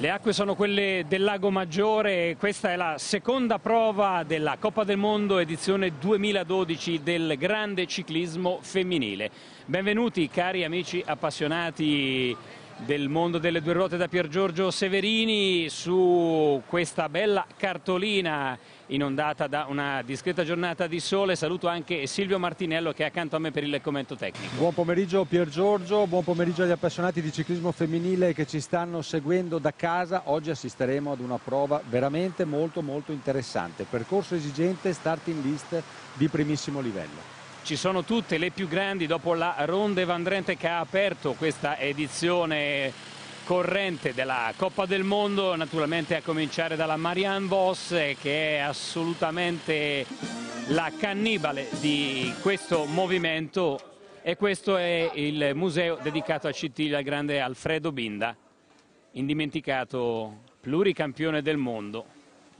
Le acque sono quelle del Lago Maggiore, questa è la seconda prova della Coppa del Mondo edizione 2012 del grande ciclismo femminile. Benvenuti cari amici appassionati del mondo delle due ruote da Pier Giorgio Severini su questa bella cartolina inondata da una discreta giornata di sole. Saluto anche Silvio Martinello che è accanto a me per il commento tecnico. Buon pomeriggio Pier Giorgio, buon pomeriggio agli appassionati di ciclismo femminile che ci stanno seguendo da casa. Oggi assisteremo ad una prova veramente molto molto interessante. Percorso esigente, starting list di primissimo livello. Ci sono tutte le più grandi dopo la Ronde Vandrente che ha aperto questa edizione corrente della Coppa del Mondo, naturalmente a cominciare dalla Marianne Voss che è assolutamente la cannibale di questo movimento e questo è il museo dedicato a Cittiglia al grande Alfredo Binda, indimenticato pluricampione del mondo,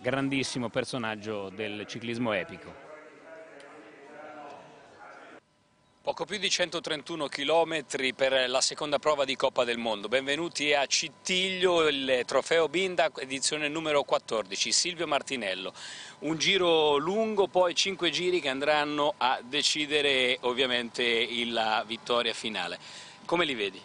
grandissimo personaggio del ciclismo epico. Poco più di 131 km per la seconda prova di Coppa del Mondo. Benvenuti a Cittiglio, il trofeo Binda, edizione numero 14. Silvio Martinello. Un giro lungo, poi cinque giri che andranno a decidere ovviamente la vittoria finale. Come li vedi?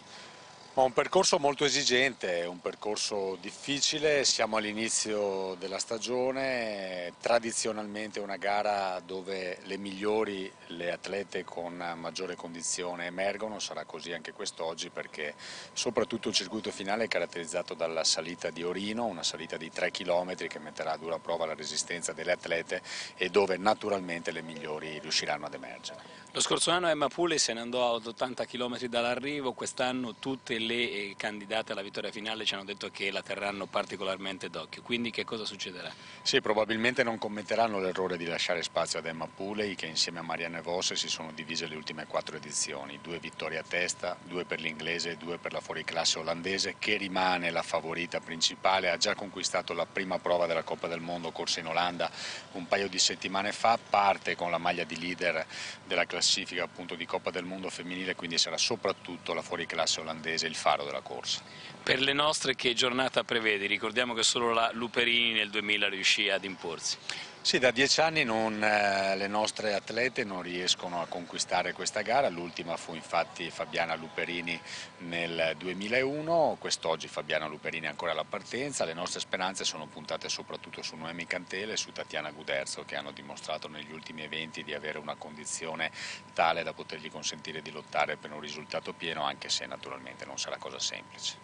Un percorso molto esigente, un percorso difficile, siamo all'inizio della stagione, tradizionalmente una gara dove le migliori, le atlete con maggiore condizione emergono, sarà così anche quest'oggi perché soprattutto il circuito finale è caratterizzato dalla salita di Orino, una salita di 3 km che metterà a dura prova la resistenza delle atlete e dove naturalmente le migliori riusciranno ad emergere. Lo scorso anno Emma Puli se ne andò ad 80 km dall'arrivo, quest'anno tutte le eh, candidate alla vittoria finale ci hanno detto che la terranno particolarmente d'occhio, quindi che cosa succederà? Sì, probabilmente non commetteranno l'errore di lasciare spazio ad Emma Puley che insieme a Marianne Vosse si sono divise le ultime quattro edizioni, due vittorie a testa, due per l'inglese e due per la fuoriclasse olandese che rimane la favorita principale, ha già conquistato la prima prova della Coppa del Mondo corsa in Olanda un paio di settimane fa, parte con la maglia di leader della classifica classifica appunto di Coppa del Mondo femminile, quindi sarà soprattutto la fuoriclasse olandese il faro della corsa. Per le nostre che giornata prevedi? Ricordiamo che solo la Luperini nel 2000 riuscì ad imporsi. Sì, da dieci anni non, eh, le nostre atlete non riescono a conquistare questa gara, l'ultima fu infatti Fabiana Luperini nel 2001, quest'oggi Fabiana Luperini è ancora alla partenza, le nostre speranze sono puntate soprattutto su Noemi Cantele e su Tatiana Guderzo che hanno dimostrato negli ultimi eventi di avere una condizione tale da potergli consentire di lottare per un risultato pieno anche se naturalmente non sarà cosa semplice.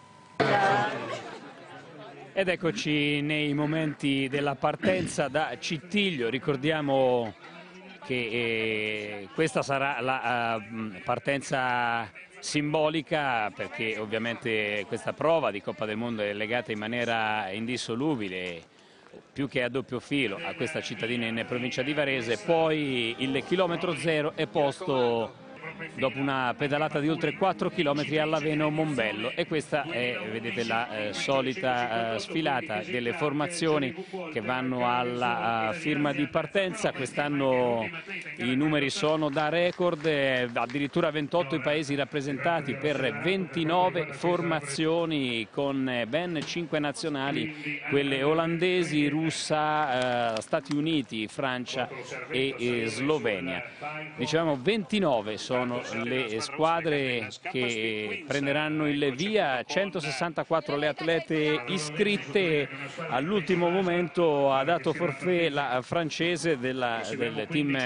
Ed eccoci nei momenti della partenza da Cittiglio, ricordiamo che eh, questa sarà la uh, partenza simbolica perché ovviamente questa prova di Coppa del Mondo è legata in maniera indissolubile più che a doppio filo a questa cittadina in provincia di Varese, poi il chilometro zero è posto dopo una pedalata di oltre 4 km all'Aveno Mombello e questa è vedete, la eh, solita eh, sfilata delle formazioni che vanno alla uh, firma di partenza, quest'anno i numeri sono da record, eh, addirittura 28 i paesi rappresentati per 29 formazioni con eh, ben 5 nazionali, quelle olandesi, russa, eh, Stati Uniti, Francia e Slovenia. Dicevamo 29 sono sono le squadre che prenderanno il via, 164 le atlete iscritte, all'ultimo momento ha dato forfè la francese della, del team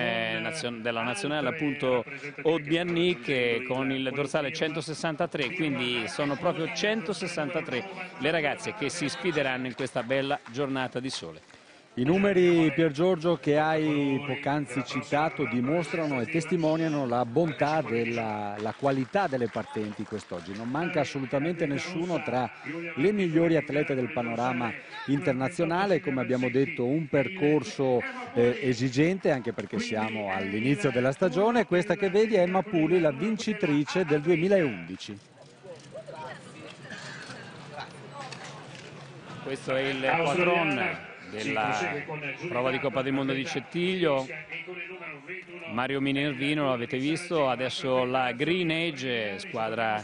della nazionale appunto Odiannic con il dorsale 163, quindi sono proprio 163 le ragazze che si sfideranno in questa bella giornata di sole. I numeri, Pier Giorgio, che hai poc'anzi citato dimostrano e testimoniano la bontà, della, la qualità delle partenti quest'oggi. Non manca assolutamente nessuno tra le migliori atlete del panorama internazionale, come abbiamo detto un percorso eh, esigente anche perché siamo all'inizio della stagione. Questa che vedi è Emma Puli, la vincitrice del 2011. Questo è il quadron della prova di Coppa del Mondo di Cettiglio. Mario Minervino l'avete visto. Adesso la Green Age squadra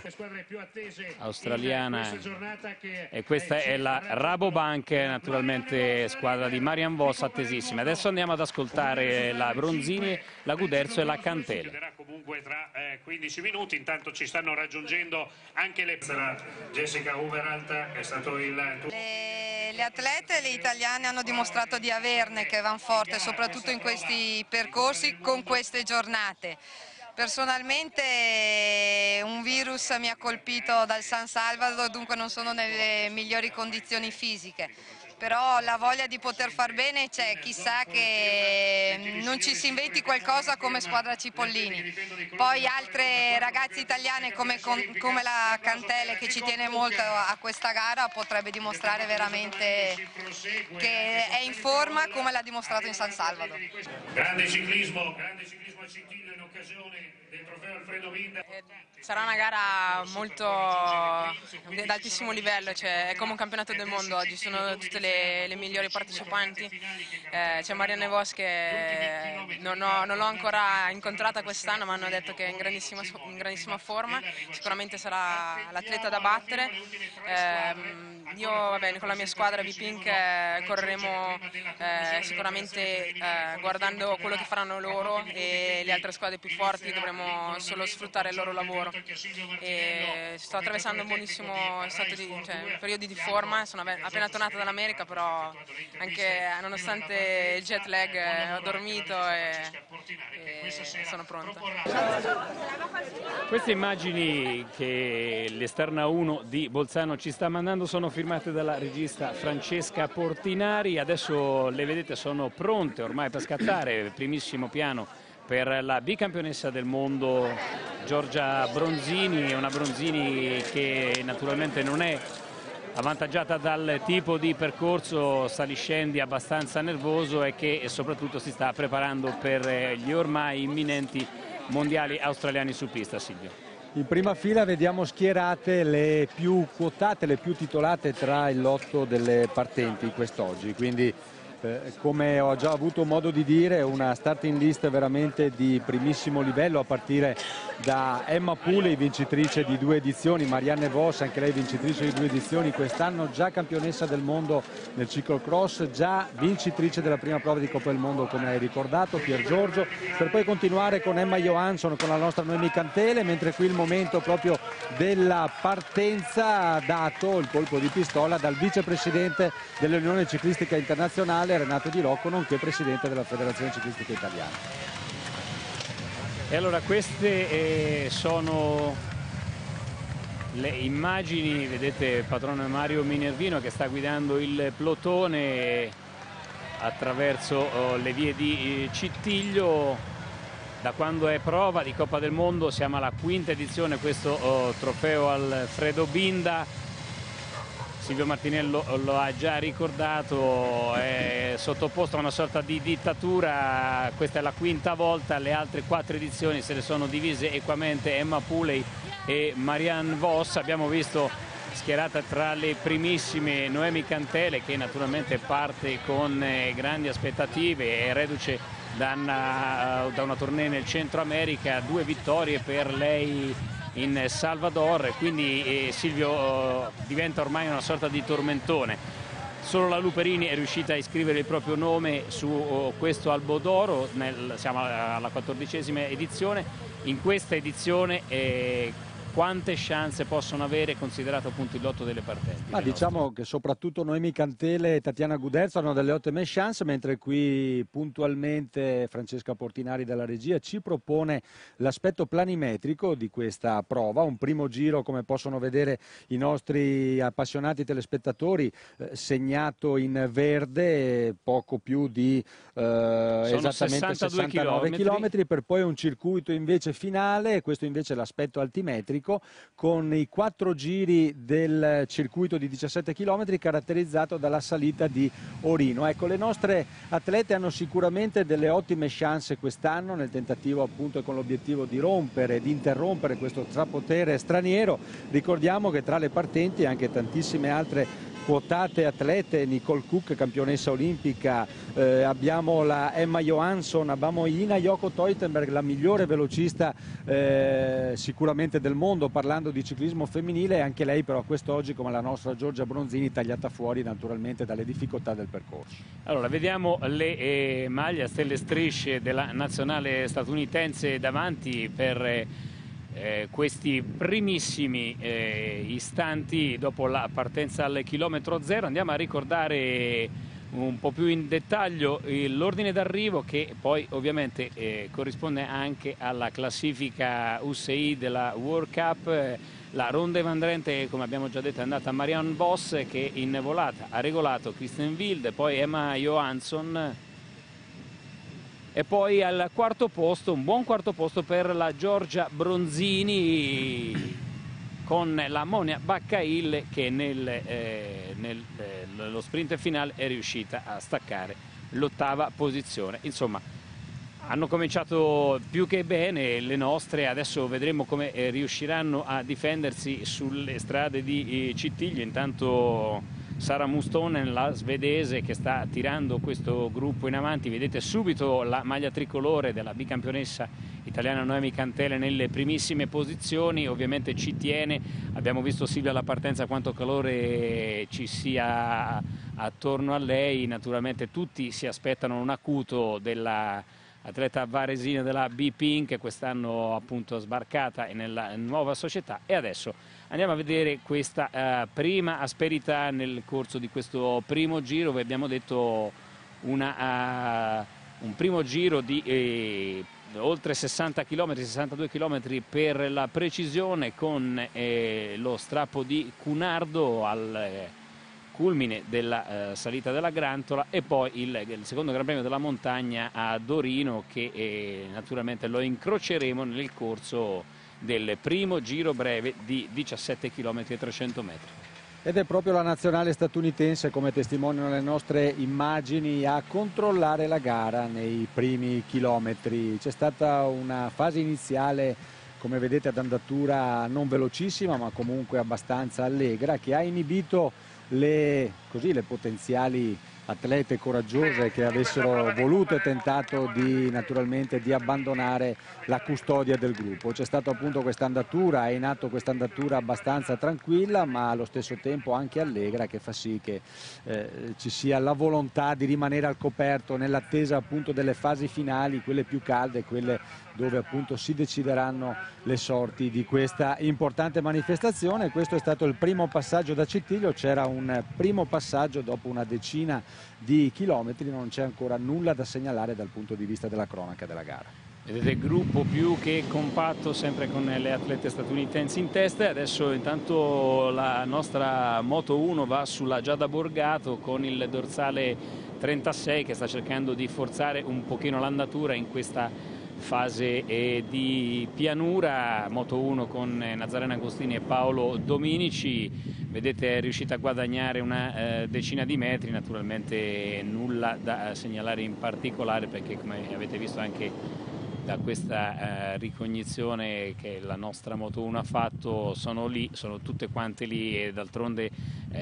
australiana. e questa è la Rabobank naturalmente squadra di Marian Voss attesissima. adesso andiamo ad ascoltare la Bronzini la Guderzo e la Cantele comunque tra 15 eh, minuti. Intanto ci stanno raggiungendo anche le Jessica Uberalt è stato il le, le atlete le italiane hanno dimostrato di averne che vanno forte soprattutto in questi percorsi con queste giornate. Personalmente un virus mi ha colpito dal San Salvador, dunque non sono nelle migliori condizioni fisiche però la voglia di poter far bene c'è, chissà che non ci si inventi qualcosa come squadra Cipollini. Poi altre ragazze italiane come, come la Cantele che ci tiene molto a questa gara potrebbe dimostrare veramente che è in forma come l'ha dimostrato in San Salvador. Grande ciclismo, grande ciclismo a Cittillo in occasione Eh, sarà una gara molto ad altissimo livello, cioè è come un campionato del mondo oggi, sono tutte le, le migliori partecipanti. Eh, c'è Marianne Vos che non, non l'ho ancora incontrata quest'anno, ma hanno detto che è in grandissima, in grandissima forma, sicuramente sarà l'atleta da battere. Eh, io vabbè, con la mia squadra B-Pink eh, correremo eh, sicuramente eh, guardando quello che faranno loro e le altre squadre più forti dovremo solo sfruttare il loro lavoro. E sto attraversando un buonissimo di, cioè, periodi di forma, sono appena tornata dall'America però anche nonostante il jet lag eh, ho dormito e, e sono pronta. Queste immagini che l'esterna 1 di Bolzano ci sta mandando sono firmate dalla regista Francesca Portinari, adesso le vedete sono pronte ormai per scattare, primissimo piano per la bicampionessa del mondo Giorgia Bronzini, una Bronzini che naturalmente non è avvantaggiata dal tipo di percorso saliscendi abbastanza nervoso e che soprattutto si sta preparando per gli ormai imminenti mondiali australiani su pista Silvio. In prima fila vediamo schierate le più quotate, le più titolate tra il lotto delle partenti quest'oggi, quindi eh, come ho già avuto modo di dire una starting list veramente di primissimo livello a partire da Emma Puley vincitrice di due edizioni, Marianne Voss anche lei vincitrice di due edizioni, quest'anno già campionessa del mondo nel ciclocross, già vincitrice della prima prova di Coppa del Mondo come hai ricordato, Pier Giorgio, per poi continuare con Emma Johansson, con la nostra Noemi Cantele, mentre qui il momento proprio della partenza ha dato il colpo di pistola dal vicepresidente dell'Unione Ciclistica Internazionale nazionale Renato Di Locco nonché presidente della Federazione Ciclistica Italiana. E allora queste eh, sono le immagini, vedete il patrone Mario Minervino che sta guidando il plotone attraverso oh, le vie di eh, Cittiglio. Da quando è prova di Coppa del Mondo siamo alla quinta edizione questo oh, trofeo Alfredo Binda Silvio Martinello lo ha già ricordato, è sottoposto a una sorta di dittatura, questa è la quinta volta, le altre quattro edizioni se le sono divise equamente Emma Puley e Marianne Voss, abbiamo visto schierata tra le primissime Noemi Cantele che naturalmente parte con eh, grandi aspettative e reduce da una, da una tournée nel Centro America, due vittorie per lei in Salvador, quindi eh, Silvio eh, diventa ormai una sorta di tormentone. Solo la Luperini è riuscita a iscrivere il proprio nome su oh, questo Albo d'Oro, siamo alla quattordicesima edizione, in questa edizione eh, quante chance possono avere considerato appunto il lotto delle partenti? Ma diciamo nostre. che soprattutto Noemi Cantele e Tatiana Gudezzo hanno delle ottime chance, mentre qui puntualmente Francesca Portinari della regia ci propone l'aspetto planimetrico di questa prova, un primo giro come possono vedere i nostri appassionati telespettatori eh, segnato in verde, poco più di eh, esattamente 69 km per poi un circuito invece finale, questo invece è l'aspetto altimetrico storico con i quattro giri del circuito di 17 km caratterizzato dalla salita di Orino. Ecco, le nostre atlete hanno sicuramente delle ottime chance quest'anno nel tentativo appunto e con l'obiettivo di rompere, di interrompere questo strapotere straniero. Ricordiamo che tra le partenti anche tantissime altre quotate atlete, Nicole Cook campionessa olimpica, eh, abbiamo la Emma Johansson, abbiamo Ina Yoko Teutenberg, la migliore velocista eh, sicuramente del mondo parlando di ciclismo femminile anche lei però quest'oggi come la nostra Giorgia Bronzini tagliata fuori naturalmente dalle difficoltà del percorso. Allora vediamo le eh, maglie a stelle strisce della nazionale statunitense davanti per eh, questi primissimi eh, istanti dopo la partenza al chilometro zero andiamo a ricordare un po' più in dettaglio l'ordine d'arrivo che poi ovviamente eh, corrisponde anche alla classifica UCI della World Cup. La Ronda Evandrente come abbiamo già detto è andata a Marianne Boss che in volata ha regolato Kristen Wild poi Emma Johansson e poi al quarto posto, un buon quarto posto per la Giorgia Bronzini con la Monia Baccail che nel, eh, nel, nello eh, sprint finale è riuscita a staccare l'ottava posizione. Insomma, hanno cominciato più che bene le nostre, adesso vedremo come eh, riusciranno a difendersi sulle strade di eh, Cittiglio, intanto Sara Mustonen, la svedese che sta tirando questo gruppo in avanti, vedete subito la maglia tricolore della bicampionessa italiana Noemi Cantele nelle primissime posizioni, ovviamente ci tiene, abbiamo visto Silvia alla partenza quanto calore ci sia attorno a lei, naturalmente tutti si aspettano un acuto della atleta varesina della B-Pink, quest'anno appunto sbarcata nella nuova società. E adesso Andiamo a vedere questa uh, prima asperità nel corso di questo primo giro, vi abbiamo detto una, uh, un primo giro di eh, oltre 60 km, 62 km per la precisione con eh, lo strappo di Cunardo al eh, culmine della eh, salita della Grantola e poi il, il, secondo Gran Premio della Montagna a Dorino che eh, naturalmente lo incroceremo nel corso del primo giro breve di 17 km e 300 metri. Ed è proprio la nazionale statunitense, come testimoniano le nostre immagini, a controllare la gara nei primi chilometri. C'è stata una fase iniziale, come vedete, ad andatura non velocissima, ma comunque abbastanza allegra, che ha inibito le, così, le potenziali atlete coraggiose che avessero voluto e tentato di, naturalmente di abbandonare la custodia del gruppo. C'è stata appunto questa andatura, è in atto questa andatura abbastanza tranquilla ma allo stesso tempo anche allegra che fa sì che eh, ci sia la volontà di rimanere al coperto nell'attesa appunto delle fasi finali, quelle più calde, quelle dove appunto si decideranno le sorti di questa importante manifestazione. Questo è stato il primo passaggio da Cittiglio, c'era un primo passaggio dopo una decina di chilometri, non c'è ancora nulla da segnalare dal punto di vista della cronaca della gara. Vedete gruppo più che compatto sempre con le atlete statunitensi in testa adesso intanto la nostra Moto 1 va sulla Giada Borgato con il dorsale 36 che sta cercando di forzare un pochino l'andatura in questa fase eh, di pianura, Moto 1 con Nazarena Agostini e Paolo Dominici, vedete è riuscita a guadagnare una eh, decina di metri, naturalmente nulla da segnalare in particolare perché come avete visto anche da questa eh, ricognizione che la nostra Moto 1 ha fatto sono lì, sono tutte quante lì e d'altronde è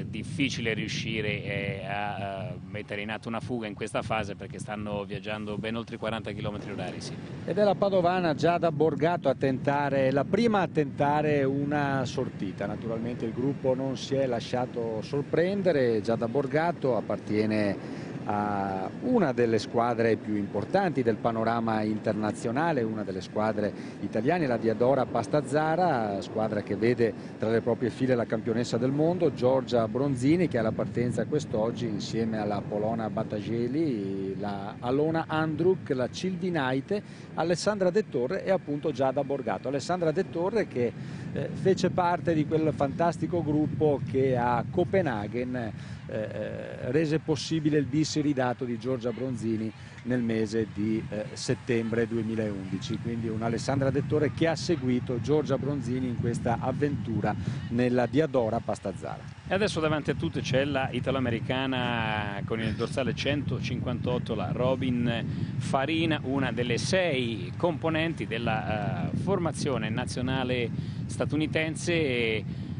eh, difficile riuscire eh, a, mettere in atto una fuga in questa fase perché stanno viaggiando ben oltre 40 km orari. Sì. Ed è la padovana Giada Borgato a tentare, la prima a tentare una sortita, naturalmente il gruppo non si è lasciato sorprendere, Giada Borgato appartiene a una delle squadre più importanti del panorama internazionale, una delle squadre italiane, la Diadora Pastazzara, squadra che vede tra le proprie file la campionessa del mondo, Giorgia Bronzini che ha la partenza quest'oggi insieme alla Polona Battageli, la Alona Andruk, la Cildinaite, Alessandra De Torre e appunto Giada Borgato. Alessandra De Torre che eh, fece parte di quel fantastico gruppo che a Copenaghen eh, eh, rese possibile il bis ridato di Giorgia Bronzini nel mese di eh, settembre 2011, quindi un Alessandra Dettore che ha seguito Giorgia Bronzini in questa avventura nella Diadora Pastazzara. E adesso davanti a tutte c'è la italo-americana con il dorsale 158, la Robin Farina, una delle sei componenti della uh, formazione nazionale statunitense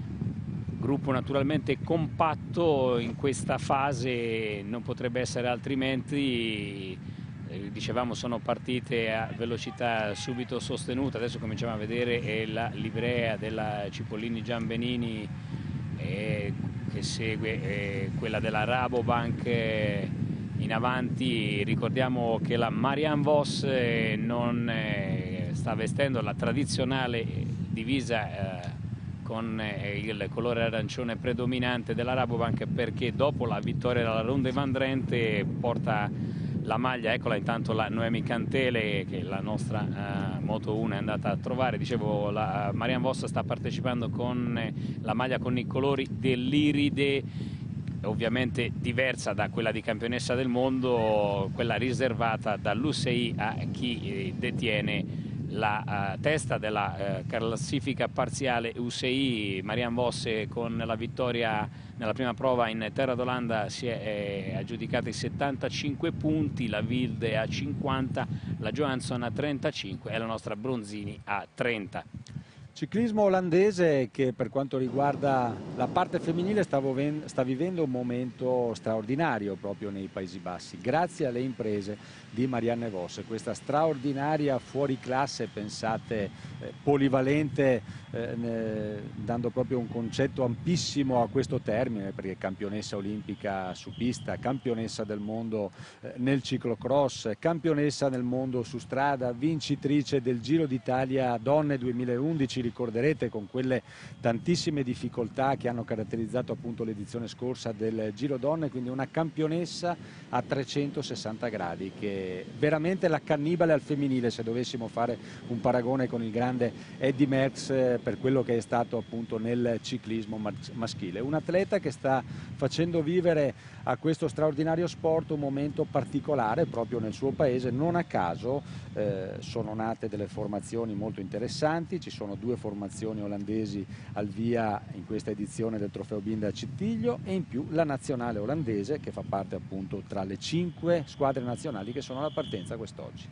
gruppo naturalmente compatto in questa fase non potrebbe essere altrimenti eh, dicevamo sono partite a velocità subito sostenuta adesso cominciamo a vedere la livrea della Cipollini Giambenini eh, che segue eh, quella della Rabobank eh, in avanti. Ricordiamo che la Marianne Voss eh, non eh, sta vestendo la tradizionale divisa con eh, il colore arancione predominante della Rabobank perché dopo la vittoria della Ronde Van Drenthe porta la maglia, eccola intanto la Noemi Cantele che la nostra uh, Moto 1 è andata a trovare, dicevo la Marian Vossa sta partecipando con eh, la maglia con i colori dell'Iride ovviamente diversa da quella di campionessa del mondo, quella riservata dall'UCI a chi detiene la uh, testa della uh, classifica parziale UCI, Marianne Vosse con la vittoria nella prima prova in Terra d'Olanda si è eh, aggiudicata i 75 punti, la Wilde a 50, la Johansson a 35 e la nostra Bronzini a 30. Ciclismo olandese che per quanto riguarda la parte femminile sta, vivendo un momento straordinario proprio nei Paesi Bassi, grazie alle imprese di Marianne Vosse, questa straordinaria fuori classe, pensate, eh, polivalente, eh, dando proprio un concetto ampissimo a questo termine, perché campionessa olimpica su pista, campionessa del mondo eh, nel ciclocross, campionessa nel mondo su strada, vincitrice del Giro d'Italia Donne 2011, ricorderete con quelle tantissime difficoltà che hanno caratterizzato appunto l'edizione scorsa del Giro Donne, quindi una campionessa a 360 gradi che veramente la cannibale al femminile se dovessimo fare un paragone con il grande Eddie Merckx eh, per quello che è stato appunto nel ciclismo maschile. Un atleta che sta facendo vivere a questo straordinario sport un momento particolare proprio nel suo paese, non a caso eh, sono nate delle formazioni molto interessanti, ci sono due formazioni olandesi al via in questa edizione del Trofeo Binda a Cittiglio e in più la nazionale olandese che fa parte appunto tra le cinque squadre nazionali che sono alla partenza quest'oggi.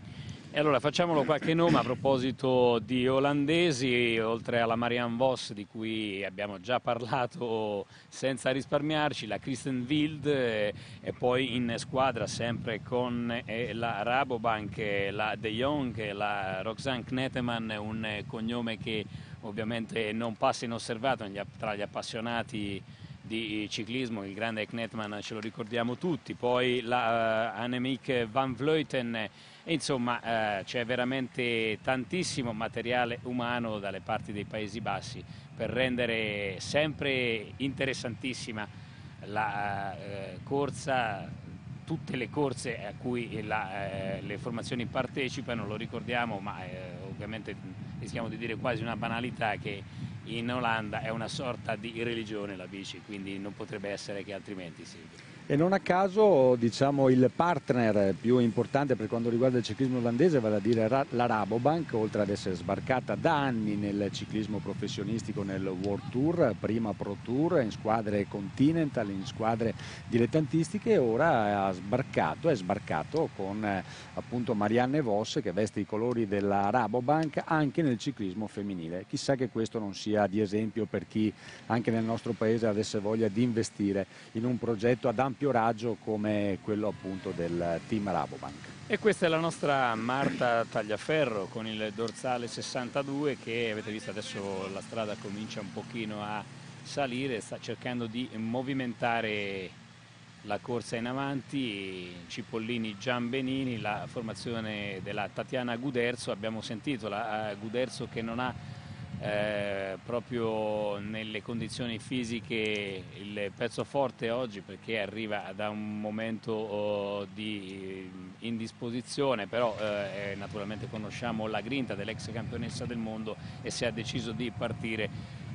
E allora facciamolo qualche nome a proposito di olandesi, oltre alla Marianne Voss di cui abbiamo già parlato senza risparmiarci, la Kristen Wild eh, e poi in squadra sempre con eh, la Rabobank, la De Jong, la Roxanne Knetemann, un cognome che ovviamente non passa inosservato tra gli appassionati di ciclismo, il grande Knetman ce lo ricordiamo tutti, poi la uh, Annemiek van Vleuten insomma uh, c'è veramente tantissimo materiale umano dalle parti dei Paesi Bassi per rendere sempre interessantissima la uh, corsa tutte le corse a cui la, eh, le formazioni partecipano, lo ricordiamo, ma eh, ovviamente rischiamo di dire quasi una banalità che in Olanda è una sorta di religione la bici, quindi non potrebbe essere che altrimenti Silvio. E non a caso diciamo, il partner più importante per quanto riguarda il ciclismo olandese, vale a dire la Rabobank, oltre ad essere sbarcata da anni nel ciclismo professionistico nel World Tour, prima Pro Tour, in squadre continental, in squadre dilettantistiche, ora ha sbarcato, è sbarcato con appunto Marianne Voss che veste i colori della Rabobank anche nel ciclismo femminile. Chissà che questo non sia di esempio per chi anche nel nostro paese avesse voglia di investire in un progetto ad ampio ampio raggio come quello appunto del team Rabobank. E questa è la nostra Marta Tagliaferro con il dorsale 62 che avete visto adesso la strada comincia un pochino a salire, sta cercando di movimentare la corsa in avanti, Cipollini Giambenini, la formazione della Tatiana Guderzo, abbiamo sentito la Guderzo che non ha eh, proprio nelle condizioni fisiche il pezzo forte oggi perché arriva da un momento oh, di indisposizione però eh, naturalmente conosciamo la grinta dell'ex campionessa del mondo e se ha deciso di partire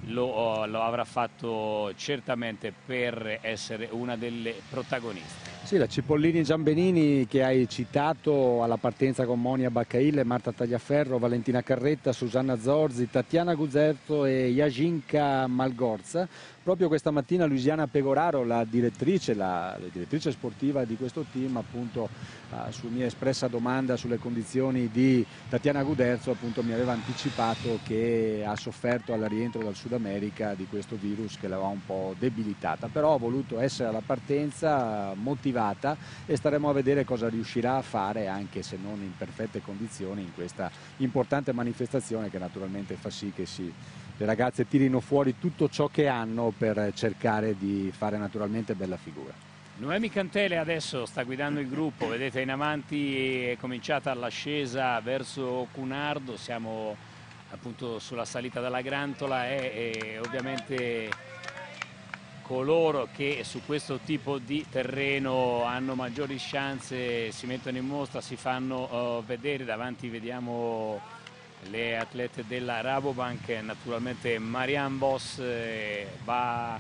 lo, lo avrà fatto certamente per essere una delle protagoniste. Sì, la Cipollini Giambenini che hai citato alla partenza con Monia Baccaille, Marta Tagliaferro, Valentina Carretta, Susanna Zorzi, Tatiana Guzerto e Jasinka Malgorza Proprio questa mattina Luisiana Pegoraro, la direttrice, la, la direttrice sportiva di questo team, appunto, uh, su mia espressa domanda sulle condizioni di Tatiana Guderzo, appunto, mi aveva anticipato che ha sofferto al rientro dal Sud America di questo virus che l'aveva un po' debilitata, però ha voluto essere alla partenza motivata e staremo a vedere cosa riuscirà a fare, anche se non in perfette condizioni, in questa importante manifestazione che naturalmente fa sì che si le ragazze tirino fuori tutto ciò che hanno per cercare di fare naturalmente bella figura. Noemi Cantele adesso sta guidando il gruppo, vedete in avanti è cominciata l'ascesa verso Cunardo, siamo appunto sulla salita della Grantola e, e ovviamente coloro che su questo tipo di terreno hanno maggiori chance si mettono in mostra, si fanno uh, vedere, davanti vediamo le atlete della Rabobank, naturalmente Marianne Boss eh, va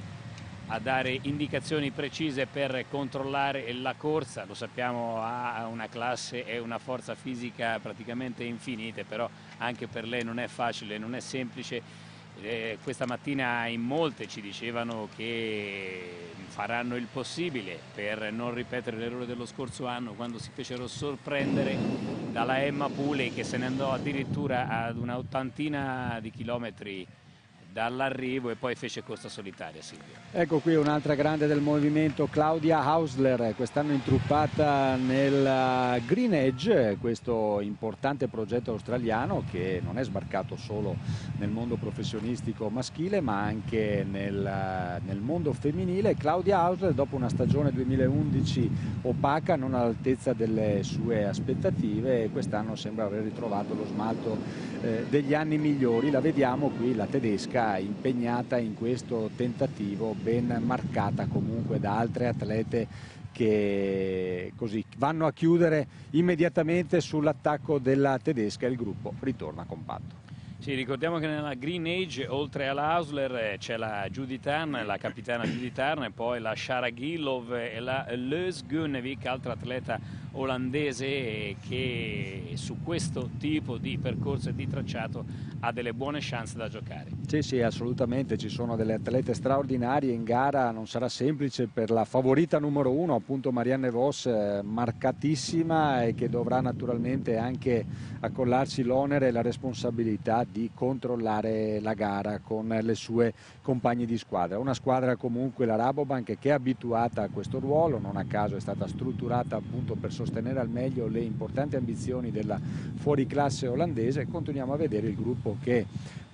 a dare indicazioni precise per controllare la corsa, lo sappiamo ha una classe e una forza fisica praticamente infinite, però anche per lei non è facile, non è semplice. Eh, questa mattina in molte ci dicevano che faranno il possibile per non ripetere l'errore dello scorso anno quando si fecero sorprendere dalla Emma Puley che se ne andò addirittura ad una ottantina di chilometri dall'arrivo e poi fece corsa solitaria Silvio. Ecco qui un'altra grande del movimento Claudia Hausler, quest'anno intruppata nel Green Edge, questo importante progetto australiano che non è sbarcato solo nel mondo professionistico maschile ma anche nel, nel mondo femminile. Claudia Hausler dopo una stagione 2011 opaca, non all'altezza delle sue aspettative, quest'anno sembra aver ritrovato lo smalto eh, degli anni migliori, la vediamo qui, la tedesca impegnata in questo tentativo ben marcata comunque da altre atlete che così vanno a chiudere immediatamente sull'attacco della tedesca e il gruppo ritorna compatto. Sì, ricordiamo che nella Green Age, oltre alla Hausler, eh, c'è la Judith Arne, la capitana Judith Arne, poi la Shara Gillov e la Leus Gunnevik, altra atleta olandese che su questo tipo di percorso e di tracciato ha delle buone chance da giocare. Sì, sì, assolutamente, ci sono delle atlete straordinarie in gara, non sarà semplice per la favorita numero uno, appunto Marianne Voss, eh, marcatissima e che dovrà naturalmente anche accollarsi l'onere e la responsabilità di controllare la gara con le sue compagne di squadra. Una squadra comunque, la Rabobank, che è abituata a questo ruolo, non a caso è stata strutturata appunto per sostenere al meglio le importanti ambizioni della fuoriclasse olandese. Continuiamo a vedere il gruppo che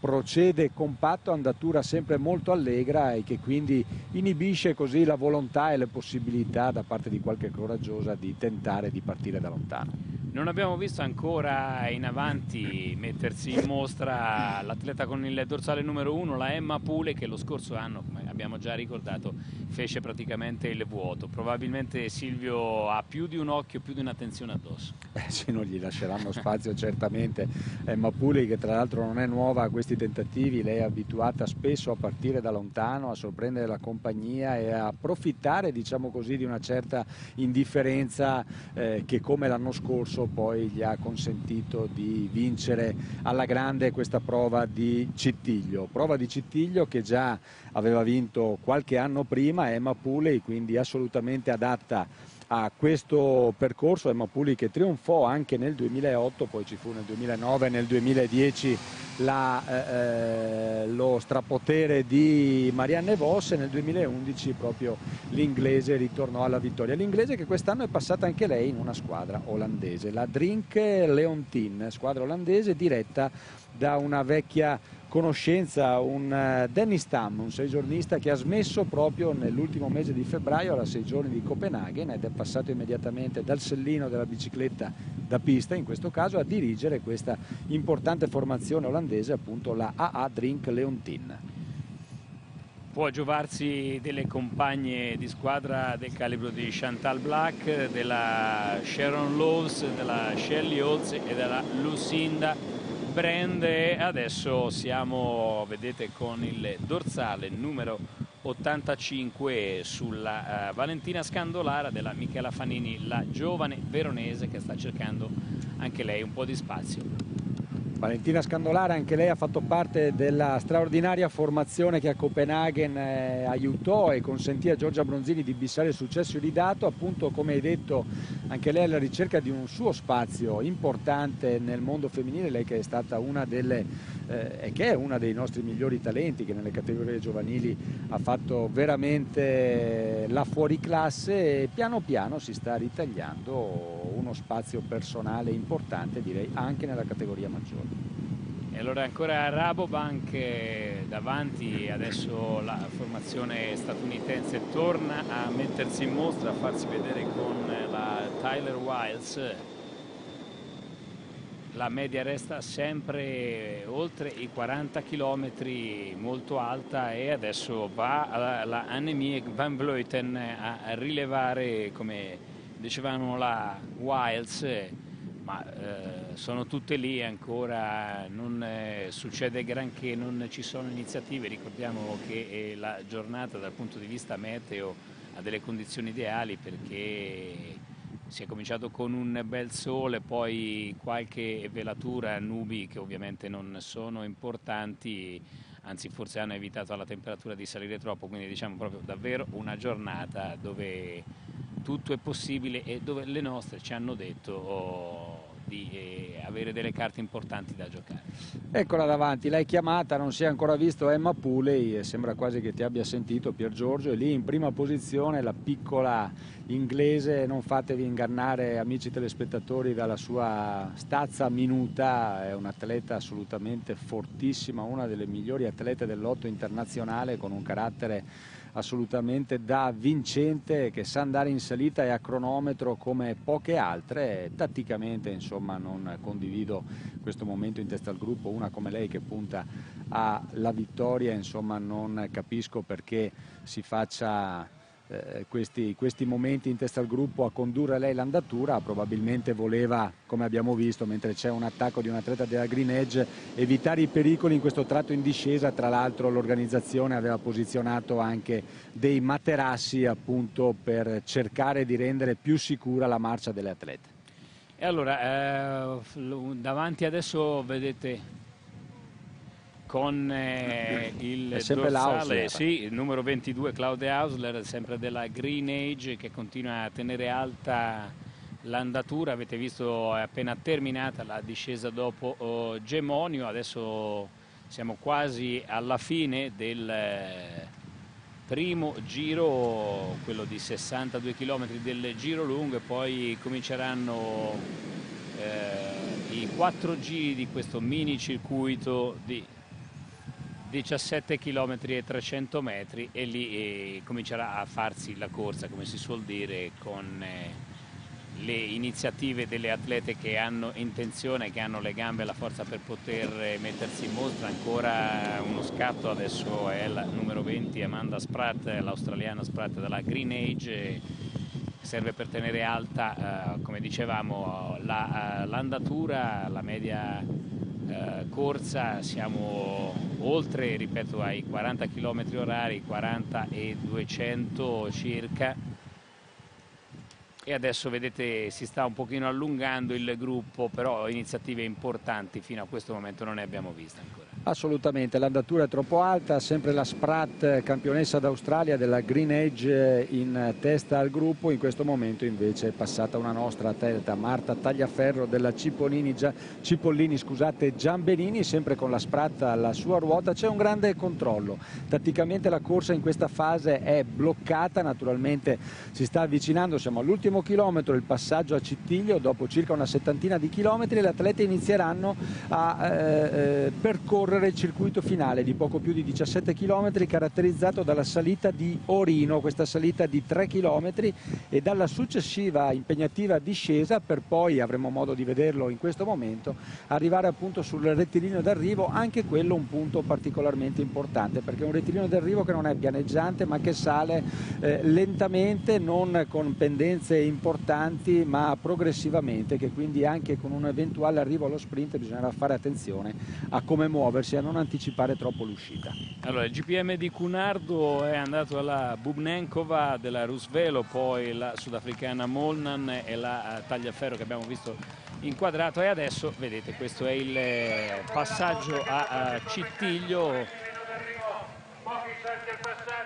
procede compatto, andatura sempre molto allegra e che quindi inibisce così la volontà e le possibilità da parte di qualche coraggiosa di tentare di partire da lontano. Non abbiamo visto ancora in avanti mettersi in mostra l'atleta con il dorsale numero uno, la Emma Pule, che lo scorso anno, come abbiamo già ricordato, fece praticamente il vuoto. Probabilmente Silvio ha più di un occhio, più di un'attenzione addosso. Eh sì, non gli lasceranno spazio certamente. Emma Pule, che tra l'altro non è nuova a questi tentativi, lei è abituata spesso a partire da lontano, a sorprendere la compagnia e a approfittare, diciamo così, di una certa indifferenza eh, che come l'anno scorso poi gli ha consentito di vincere alla grande questa prova di Cittiglio. Prova di Cittiglio che già aveva vinto qualche anno prima Emma Puley, quindi assolutamente adatta a questo percorso. Emma Puli che trionfò anche nel 2008, poi ci fu nel 2009 e nel 2010 la, eh, eh, lo strapotere di Marianne Voss e nel 2011 proprio l'inglese ritornò alla vittoria. L'inglese che quest'anno è passata anche lei in una squadra olandese, la Drink Leontin, squadra olandese diretta da una vecchia conoscenza un uh, Dennis Tam, un seigiornista che ha smesso proprio nell'ultimo mese di febbraio alla sei giorni di Copenaghen ed è passato immediatamente dal sellino della bicicletta da pista, in questo caso, a dirigere questa importante formazione olandese, appunto la AA Drink Leontin. Può giovarsi delle compagne di squadra del calibro di Chantal Black, della Sharon Lowe's, della Shelley Holtz e della Lucinda Brand e adesso siamo, vedete, con il dorsale numero 85 sulla uh, Valentina Scandolara della Michela Fanini, la giovane veronese che sta cercando anche lei un po' di spazio. Valentina Scandolara, anche lei ha fatto parte della straordinaria formazione che a Copenaghen eh, aiutò e consentì a Giorgia Bronzini di bissare il successo ridato, appunto come hai detto anche lei alla ricerca di un suo spazio importante nel mondo femminile, lei che è stata una delle e che è una dei nostri migliori talenti che nelle categorie giovanili ha fatto veramente la fuoriclasse e piano piano si sta ritagliando uno spazio personale importante direi anche nella categoria maggiore. E allora ancora Rabobank eh, davanti, adesso la formazione statunitense torna a mettersi in mostra, a farsi vedere con la Tyler Wiles. La media resta sempre oltre i 40 km, molto alta e adesso va la Annemie Van Vleuten a rilevare, come dicevano la Wiles, ma eh, sono tutte lì ancora, non eh, succede granché, non ci sono iniziative, ricordiamo che eh, la giornata dal punto di vista meteo ha delle condizioni ideali perché si è cominciato con un bel sole, poi qualche velatura, nubi che ovviamente non sono importanti, anzi forse hanno evitato alla temperatura di salire troppo, quindi diciamo proprio davvero una giornata dove tutto è possibile e dove le nostre ci hanno detto oh, di eh, avere delle carte importanti da giocare. Eccola davanti, l'hai chiamata, non si è ancora visto Emma Puley e sembra quasi che ti abbia sentito Pier Giorgio, è lì in prima posizione la piccola inglese, non fatevi ingannare amici telespettatori dalla sua stazza minuta, è un'atleta assolutamente fortissima, una delle migliori atlete del lotto internazionale con un carattere assolutamente da vincente che sa andare in salita e a cronometro come poche altre. Tatticamente insomma non condivido questo momento in testa al gruppo. Una come lei che punta alla vittoria insomma non capisco perché si faccia eh, questi, questi, momenti in testa al gruppo a condurre lei l'andatura, probabilmente voleva, come abbiamo visto, mentre c'è un attacco di un atleta della Green Edge, evitare i pericoli in questo tratto in discesa, tra l'altro l'organizzazione aveva posizionato anche dei materassi appunto per cercare di rendere più sicura la marcia delle atlete. E allora, eh, davanti adesso vedete con eh, il dorsale, sì, il numero 22 Claudia Hausler, sempre della Green Age che continua a tenere alta l'andatura, avete visto è appena terminata la discesa dopo oh, Gemonio, adesso siamo quasi alla fine del eh, primo giro, quello di 62 km del giro lungo. E poi cominceranno eh, i quattro giri di questo mini circuito di 17 km e 300 metri e lì eh, comincerà a farsi la corsa, come si suol dire, con eh, le iniziative delle atlete che hanno intenzione, che hanno le gambe e la forza per poter eh, mettersi in mostra. Ancora uno scatto, adesso è il numero 20 Amanda Spratt, l'australiana Spratt della Green Age, serve per tenere alta, eh, come dicevamo, l'andatura, la, la media eh, corsa, siamo oltre ripeto, ai 40 km orari, 40 e 200 circa e adesso vedete si sta un pochino allungando il gruppo, però iniziative importanti fino a questo momento non ne abbiamo viste ancora. Assolutamente, l'andatura è troppo alta, sempre la Spratt campionessa d'Australia della Green Age in testa al gruppo, in questo momento invece è passata una nostra atleta Marta Tagliaferro della Cipollini, scusate, Giambenini, sempre con la Spratt alla sua ruota, c'è un grande controllo, tatticamente la corsa in questa fase è bloccata, naturalmente si sta avvicinando, siamo all'ultimo chilometro, il passaggio a Cittiglio, dopo circa una settantina di chilometri le atlete inizieranno a eh, eh percorrere percorrere il circuito finale di poco più di 17 km caratterizzato dalla salita di Orino, questa salita di 3 km e dalla successiva impegnativa discesa per poi, avremo modo di vederlo in questo momento, arrivare appunto sul rettilineo d'arrivo, anche quello un punto particolarmente importante perché è un rettilineo d'arrivo che non è pianeggiante ma che sale eh, lentamente, non con pendenze importanti ma progressivamente, che quindi anche con un eventuale arrivo allo sprint bisognerà fare attenzione a come muovere muoversi, a non anticipare troppo l'uscita. Allora, il GPM di Cunardo è andato alla Bubnenkova della Rusvelo, poi la sudafricana Molnan e la eh, Tagliaferro che abbiamo visto inquadrato e adesso vedete questo è il eh, passaggio a, Cittiglio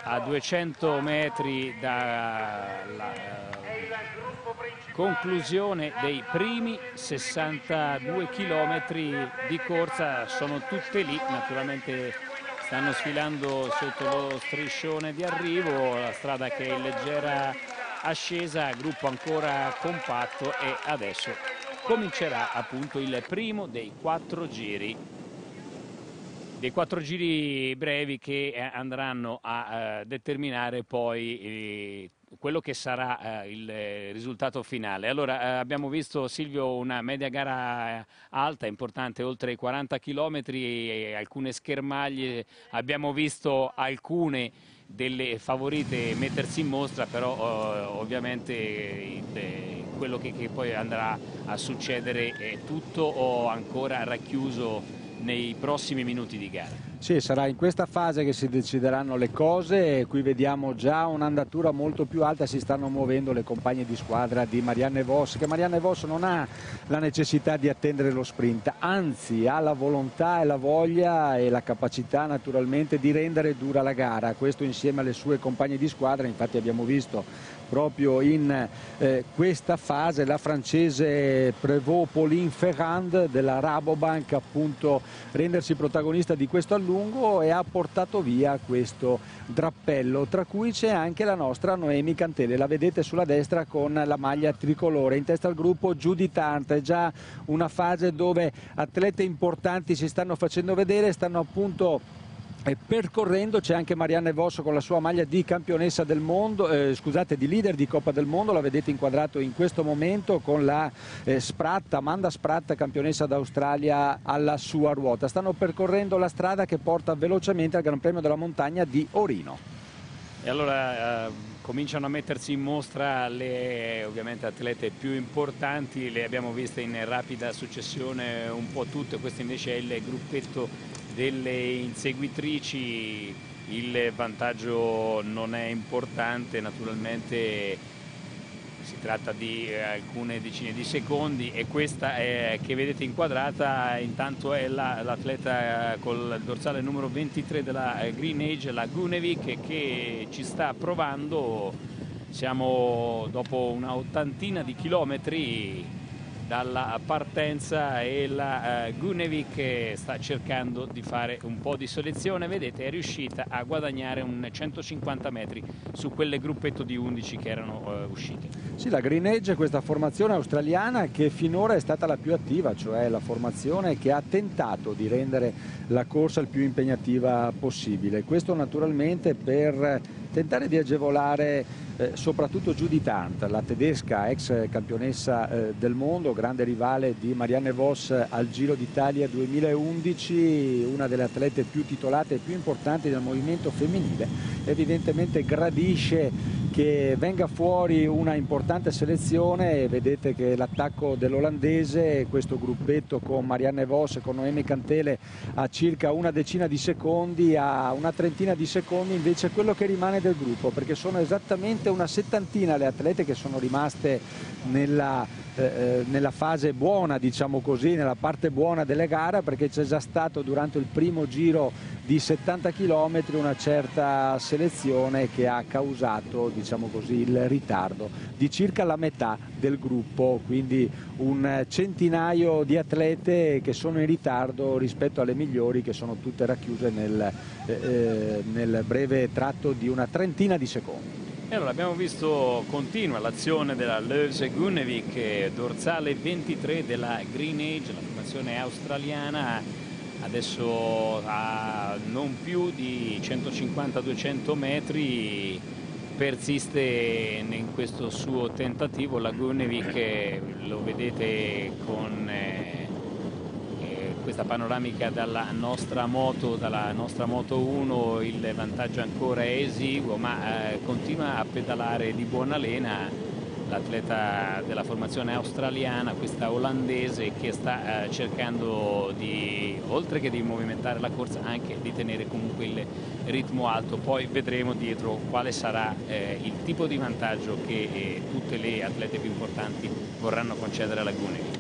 a 200 metri dalla conclusione dei primi 62 km di corsa. Sono tutte lì naturalmente stanno sfilando sotto lo striscione di arrivo la strada che è in leggera ascesa gruppo ancora compatto e adesso comincerà appunto il primo dei quattro giri dei quattro giri brevi che andranno a eh, determinare poi quello che sarà eh, il risultato finale. Allora eh, abbiamo visto Silvio una media gara eh, alta, importante, oltre i 40 km alcune schermaglie, abbiamo visto alcune delle favorite mettersi in mostra, però ovviamente il, quello che, che poi andrà a succedere è tutto o ancora racchiuso nei prossimi minuti di gara. Sì, sarà in questa fase che si decideranno le cose, qui vediamo già un'andatura molto più alta, si stanno muovendo le compagne di squadra di Marianne Voss, che Marianne Voss non ha la necessità di attendere lo sprint, anzi ha la volontà e la voglia e la capacità naturalmente di rendere dura la gara, questo insieme alle sue compagne di squadra, infatti abbiamo visto proprio in eh, questa fase la francese Prévost Pauline Ferrand della Rabobank appunto rendersi protagonista di questo allungo e ha portato via questo drappello. Tra cui c'è anche la nostra Noemi Cantele. La vedete sulla destra con la maglia tricolore. In testa al gruppo Judith Hunt è già una fase dove atlete importanti si stanno facendo vedere stanno appunto e percorrendo c'è anche Marianne Vosso con la sua maglia di campionessa del mondo, eh, scusate, di leader di Coppa del Mondo, la vedete inquadrato in questo momento con la eh, Spratta, Amanda Spratta, campionessa d'Australia alla sua ruota. Stanno percorrendo la strada che porta velocemente al Gran Premio della Montagna di Orino. E allora eh, cominciano a mettersi in mostra le ovviamente atlete più importanti, le abbiamo viste in rapida successione un po' tutte, questo invece è il gruppetto delle inseguitrici il vantaggio non è importante, naturalmente si tratta di eh, alcune decine di secondi e questa è, che vedete inquadrata intanto è l'atleta la, col dorsale numero 23 della eh, Green Age, la Gunevic che ci sta provando, siamo dopo una ottantina di chilometri dalla partenza e la uh, Gunevic sta cercando di fare un po' di selezione, vedete è riuscita a guadagnare un 150 metri su quelle gruppetto di 11 che erano uh, uscite. Sì, la Green Edge è questa formazione australiana che finora è stata la più attiva, cioè la formazione che ha tentato di rendere la corsa il più impegnativa possibile. Questo naturalmente per tentare di agevolare eh, soprattutto Judith Hunt, la tedesca ex campionessa eh, del mondo, grande rivale di Marianne Voss al Giro d'Italia 2011, una delle atlete più titolate e più importanti del movimento femminile, evidentemente gradisce che venga fuori una importante selezione vedete che l'attacco dell'olandese, questo gruppetto con Marianne Voss e con Noemi Cantele a circa una decina di secondi, a una trentina di secondi invece quello che rimane del gruppo perché sono esattamente una settantina le atlete che sono rimaste nella, eh, eh nella fase buona diciamo così, nella parte buona delle gare perché c'è già stato durante il primo giro di 70 km una certa selezione che ha causato diciamo così, il ritardo di circa la metà del gruppo, quindi un centinaio di atlete che sono in ritardo rispetto alle migliori che sono tutte racchiuse nel, eh, eh nel breve tratto di una trentina di secondi. Allora abbiamo visto continua l'azione della Leuze Gunnevic, dorsale 23 della Green Age, la formazione australiana. Adesso a non più di 150-200 metri persiste in questo suo tentativo. La Gunevic lo vedete con eh, eh, questa panoramica dalla nostra moto dalla nostra moto 1 il vantaggio ancora è esiguo ma eh, continua a pedalare di buona lena l'atleta della formazione australiana, questa olandese che sta eh, cercando di, oltre che di movimentare la corsa, anche di tenere comunque il ritmo alto. Poi vedremo dietro quale sarà eh, il tipo di vantaggio che eh, tutte le atlete più importanti vorranno concedere alla Guneri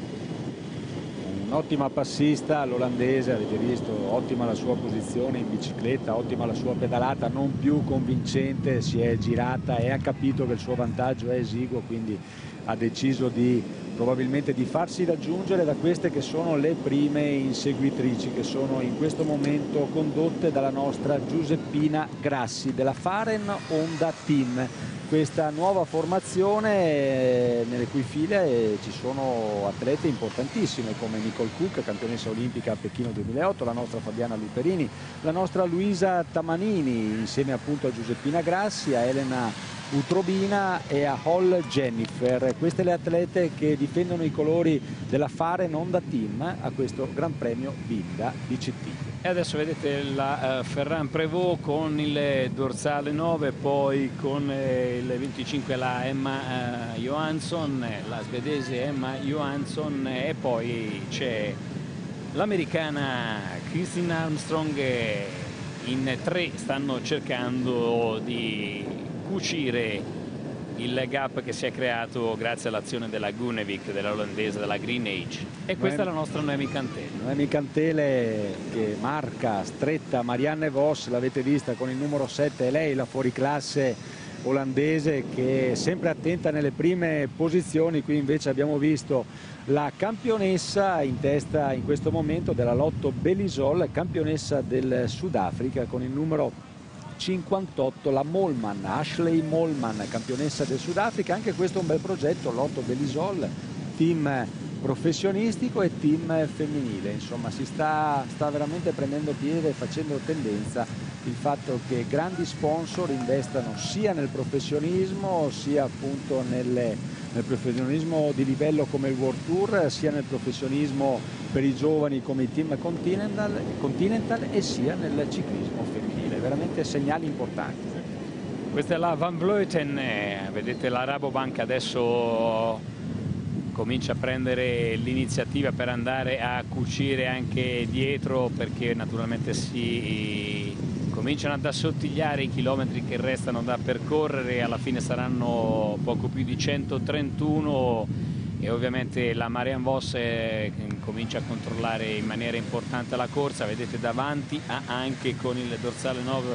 un'ottima passista l'olandese, avete visto, ottima la sua posizione in bicicletta, ottima la sua pedalata, non più convincente, si è girata e ha capito che il suo vantaggio è esiguo, quindi ha deciso di probabilmente di farsi raggiungere da queste che sono le prime inseguitrici che sono in questo momento condotte dalla nostra Giuseppina Grassi della Faren Honda Team questa nuova formazione eh, nelle cui file eh, ci sono atlete importantissime come Nicole Cook, campionessa olimpica a Pechino 2008, la nostra Fabiana Luperini, la nostra Luisa Tamanini insieme appunto a Giuseppina Grassi, a Elena Utrobina e a Hall Jennifer. Queste le atlete che difendono i colori della Fare Honda Team a questo Gran Premio Binda BCT. E adesso vedete la uh, Ferran Prevot con il dorsale 9, poi con eh, il 25 la Emma uh, Johansson, la svedese Emma Johansson e poi c'è l'americana Christine Armstrong. In tre stanno cercando di cucire il gap che si è creato grazie all'azione della Gunevik, della olandese, della Green Age. E questa Noemi, è la nostra Noemi Cantele. Noemi Cantele che marca stretta Marianne Voss, l'avete vista con il numero 7, è lei la fuoriclasse olandese che è sempre attenta nelle prime posizioni, qui invece abbiamo visto la campionessa in testa in questo momento della Lotto Belisol, campionessa del Sudafrica con il numero 58 la Molman, Ashley Molman, campionessa del Sudafrica, anche questo è un bel progetto, Lotto Belisol, team professionistico e team femminile, insomma si sta, sta veramente prendendo piede e facendo tendenza il fatto che grandi sponsor investano sia nel professionismo sia appunto nelle, nel professionismo di livello come il World Tour, sia nel professionismo per i giovani come i team Continental, Continental e sia nel ciclismo femminile, veramente segnali importanti. Questa è la Van Vleuten, eh, vedete la Rabobank adesso comincia a prendere l'iniziativa per andare a cucire anche dietro perché naturalmente si cominciano ad assottigliare i chilometri che restano da percorrere alla fine saranno poco più di 131 e ovviamente la Marian Voss eh, comincia a controllare in maniera importante la corsa vedete davanti ha anche con il dorsale 9,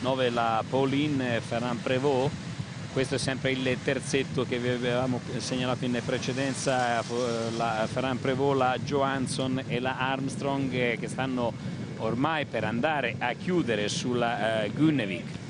9 la Pauline Ferran Prevot questo è sempre il terzetto che vi avevamo segnalato in precedenza, la Ferran Prevot, la Johansson e la Armstrong eh, che stanno ormai per andare a chiudere sulla uh, Gunevik.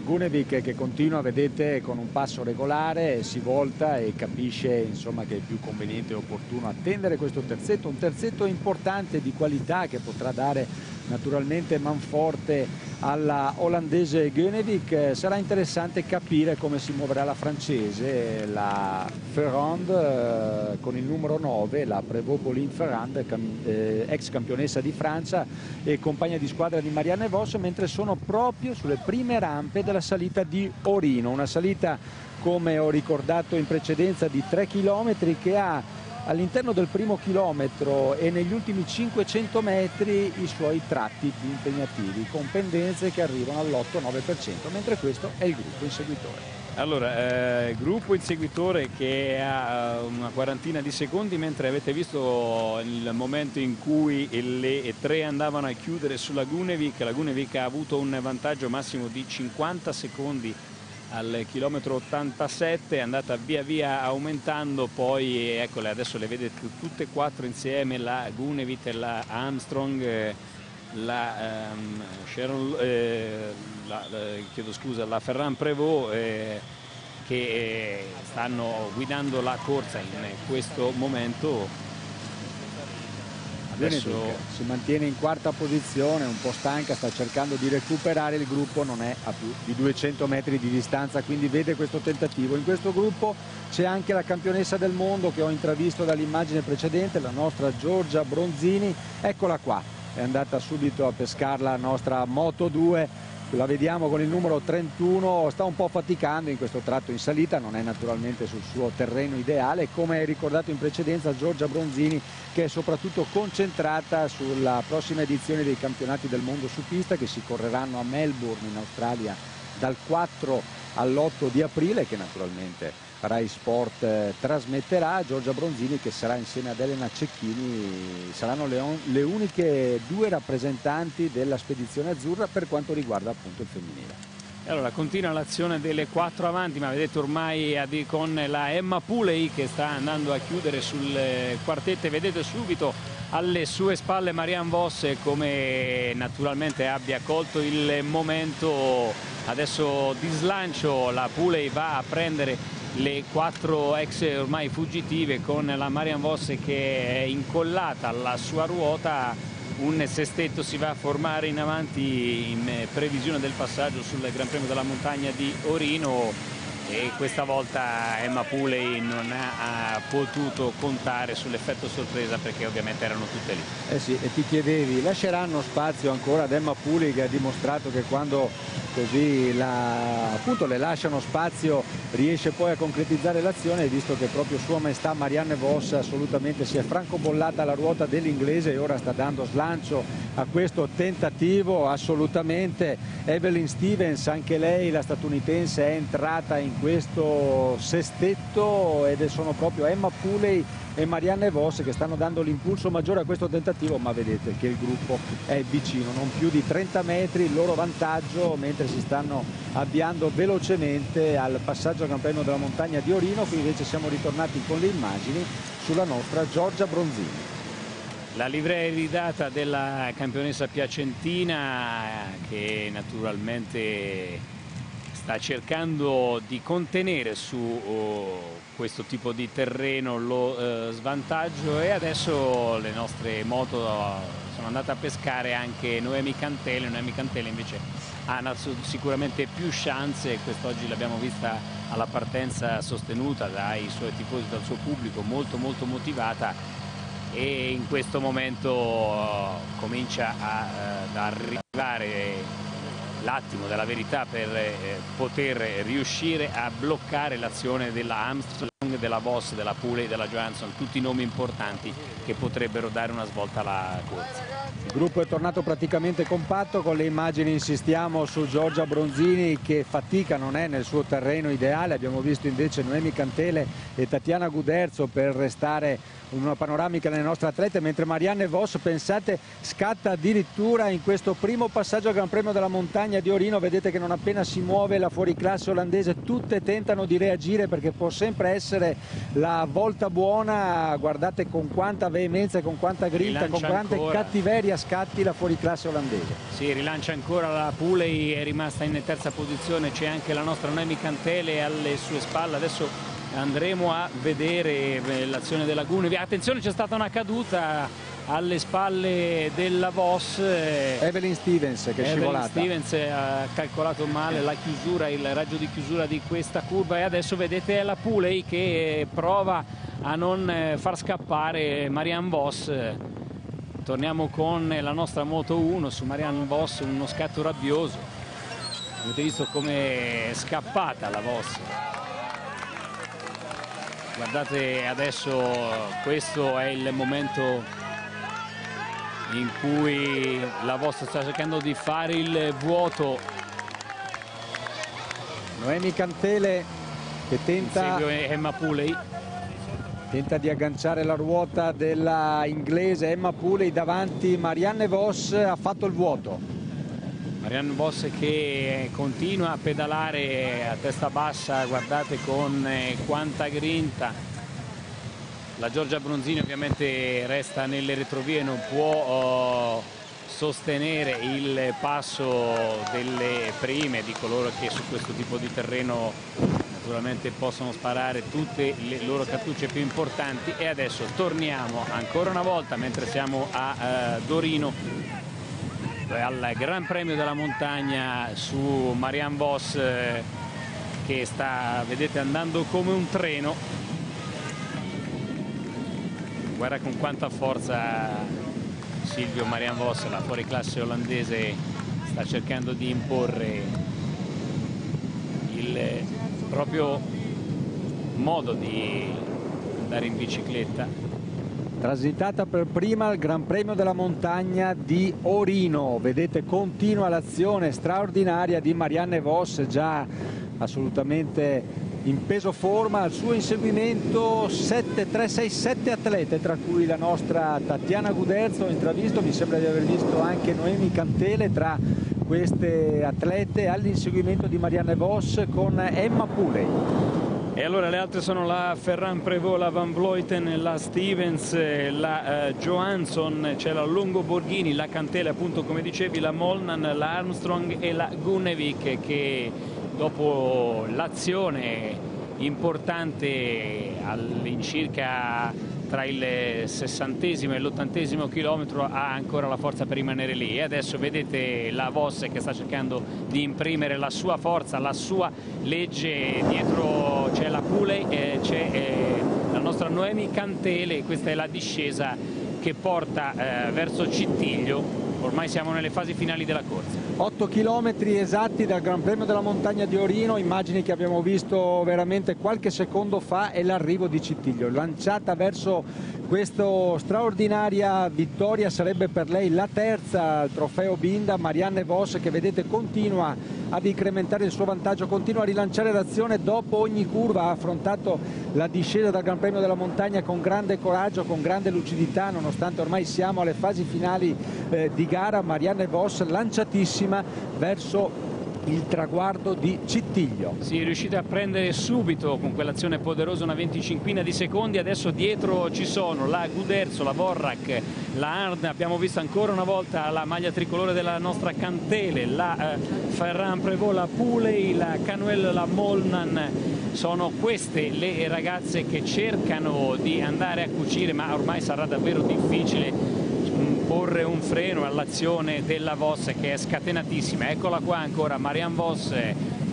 Gunevik che continua, vedete, con un passo regolare, si volta e capisce insomma, che è più conveniente e opportuno attendere questo terzetto, un terzetto importante di qualità che potrà dare naturalmente manforte alla olandese Gönevik sarà interessante capire come si muoverà la francese la Ferrand eh, con il numero 9 la Prévost Pauline Ferrand eh, ex campionessa di Francia e compagna di squadra di Marianne Voss mentre sono proprio sulle prime rampe della salita di Orino. Una salita come ho ricordato in precedenza di 3 km che ha all'interno del primo chilometro e negli ultimi 500 metri i suoi tratti più impegnativi con pendenze che arrivano all'8-9% mentre questo è il gruppo inseguitore. Allora, eh, gruppo inseguitore che ha eh, una quarantina di secondi mentre avete visto il momento in cui le tre andavano a chiudere sulla Gunevik, la Gunevik ha avuto un vantaggio massimo di 50 secondi al chilometro 87 è andata via via aumentando poi eccole adesso le vedete tutte e quattro insieme la Gunevit la Armstrong eh, la, um, Sharon, eh, la, la, scusa, la Ferran Prevot eh, che eh, stanno guidando la corsa in questo momento Adesso si mantiene in quarta posizione, un po' stanca, sta cercando di recuperare il gruppo, non è a più di 200 metri di distanza, quindi vede questo tentativo. In questo gruppo c'è anche la campionessa del mondo che ho intravisto dall'immagine precedente, la nostra Giorgia Bronzini, eccola qua, è andata subito a pescarla la nostra Moto 2 la vediamo con il numero 31, sta un po' faticando in questo tratto in salita, non è naturalmente sul suo terreno ideale, come hai ricordato in precedenza Giorgia Bronzini che è soprattutto concentrata sulla prossima edizione dei campionati del mondo su pista che si correranno a Melbourne in Australia dal 4 all'8 di aprile che naturalmente Rai Sport eh, trasmetterà, Giorgia Bronzini che sarà insieme ad Elena Cecchini, saranno le, le uniche due rappresentanti della spedizione azzurra per quanto riguarda appunto il femminile. Allora continua l'azione delle quattro avanti, ma vedete ormai con la Emma Pulei che sta andando a chiudere sul quartetto vedete subito alle sue spalle Marianne Voss come naturalmente abbia colto il momento adesso di slancio, la Pulei va a prendere le quattro ex ormai fuggitive con la Marian Vosse che è incollata alla sua ruota. Un sestetto si va a formare in avanti in previsione del passaggio sul Gran Premio della Montagna di Orino e questa volta Emma Puley non ha, potuto contare sull'effetto sorpresa perché ovviamente erano tutte lì. Eh sì, e ti chiedevi, lasceranno spazio ancora ad Emma Puley che ha dimostrato che quando così la, appunto le lasciano spazio riesce poi a concretizzare l'azione visto che proprio sua maestà Marianne Voss assolutamente si è francobollata alla ruota dell'inglese e ora sta dando slancio a questo tentativo assolutamente Evelyn Stevens anche lei la statunitense è entrata in questo sestetto ed sono proprio Emma Puley e Marianne Voss che stanno dando l'impulso maggiore a questo tentativo ma vedete che il gruppo è vicino non più di 30 metri il loro vantaggio mentre si stanno avviando velocemente al passaggio al campionato della montagna di Orino qui invece siamo ritornati con le immagini sulla nostra Giorgia Bronzini. La livrea ereditata della campionessa piacentina che naturalmente sta cercando di contenere su oh, questo tipo di terreno lo eh, svantaggio e adesso le nostre moto sono andate a pescare anche Noemi Cantele, Noemi Cantele invece ha sicuramente più chance, quest'oggi l'abbiamo vista alla partenza sostenuta dai suoi tifosi, dal suo pubblico, molto molto motivata. E in questo momento uh, comincia a, uh, ad arrivare l'attimo della verità per eh, poter riuscire a bloccare l'azione della Armstrong, della Voss, della Pule e della Johansson, tutti nomi importanti che potrebbero dare una svolta alla corsa. Il gruppo è tornato praticamente compatto, con le immagini insistiamo su Giorgia Bronzini che fatica, non è nel suo terreno ideale, abbiamo visto invece Noemi Cantele e Tatiana Guderzo per restare una panoramica delle nostre atlete, mentre Marianne Voss, pensate, scatta addirittura in questo primo passaggio al Gran Premio della Montagna di Orino, vedete che non appena si muove la fuoriclasse olandese, tutte tentano di reagire perché può sempre essere la volta buona, guardate con quanta veemenza con quanta grinta, con quante ancora. cattiveria scatti la fuoriclasse olandese. Sì, rilancia ancora la Pulei, è rimasta in terza posizione, c'è anche la nostra Noemi Cantele alle sue spalle, adesso andremo a vedere eh, l'azione della Gunevi. Attenzione c'è stata una caduta alle spalle della Voss. Eh, Evelyn Stevens che è Evelyn scivolata. Stevens ha calcolato male la chiusura, il raggio di chiusura di questa curva e adesso vedete la Puley che prova a non eh, far scappare Marianne Voss. Torniamo con la nostra Moto 1 su Marianne Voss, uno scatto rabbioso. Avete visto come è scappata la Voss guardate adesso questo è il momento in cui la vostra sta cercando di fare il vuoto. Noemi Cantele che tenta Emma Puley tenta di agganciare la ruota della inglese Emma Puley davanti. Marianne Voss ha fatto il vuoto Marianne Voss che continua a pedalare a testa bassa, guardate con eh, quanta grinta. La Giorgia Bronzini ovviamente resta nelle retrovie, non può oh, sostenere il passo delle prime di coloro che su questo tipo di terreno naturalmente possono sparare tutte le loro cartucce più importanti e adesso torniamo ancora una volta mentre siamo a Dorino al Gran Premio della Montagna su Marianne Voss eh, che sta, vedete, andando come un treno. Guarda con quanta forza Silvio Marianne Voss, la fuoriclasse olandese, sta cercando di imporre il proprio modo di andare in bicicletta transitata per prima il Gran Premio della Montagna di Orino. Vedete continua l'azione straordinaria di Marianne Voss già assolutamente in peso forma al suo inseguimento 7, 3, 6, 7 atlete tra cui la nostra Tatiana Guderzo intravisto, mi sembra di aver visto anche Noemi Cantele tra queste atlete all'inseguimento di Marianne Voss con Emma Puley e allora le altre sono la Ferran Prevot, la Van Vleuten, la Stevens, la uh, Johansson, c'è la Longo Borghini, la Cantele appunto come dicevi, la Molnan, la Armstrong e la Gunevik che dopo l'azione importante all'incirca tra il sessantesimo e l'ottantesimo chilometro ha ancora la forza per rimanere lì. E adesso vedete la Voss che sta cercando di imprimere la sua forza, la sua legge, dietro. C'è la Pule e c'è eh, la nostra Noemi Cantele, questa è la discesa che porta eh, verso Cittiglio, ormai siamo nelle fasi finali della corsa. 8 km esatti dal Gran Premio della Montagna di Orino, immagini che abbiamo visto veramente qualche secondo fa e l'arrivo di Cittiglio, lanciata verso questa straordinaria vittoria sarebbe per lei la terza al trofeo Binda, Marianne Voss che vedete continua ad incrementare il suo vantaggio, continua a rilanciare l'azione dopo ogni curva, ha affrontato la discesa dal Gran Premio della Montagna con grande coraggio, con grande lucidità, nonostante ormai siamo alle fasi finali eh, di gara, Marianne Voss lanciatissima verso il traguardo di Cittiglio. Si è riuscita a prendere subito con quell'azione poderosa una venticinquina di secondi, adesso dietro ci sono la Guderzo, la Vorrak, la Arn, abbiamo visto ancora una volta la maglia tricolore della nostra Cantele, la eh, Ferran Prevot, la Pulei, la Canuel, la Molnan, sono queste le ragazze che cercano di andare a cucire ma ormai sarà davvero difficile porre un freno all'azione della Voss che è scatenatissima. Eccola qua ancora Marianne Voss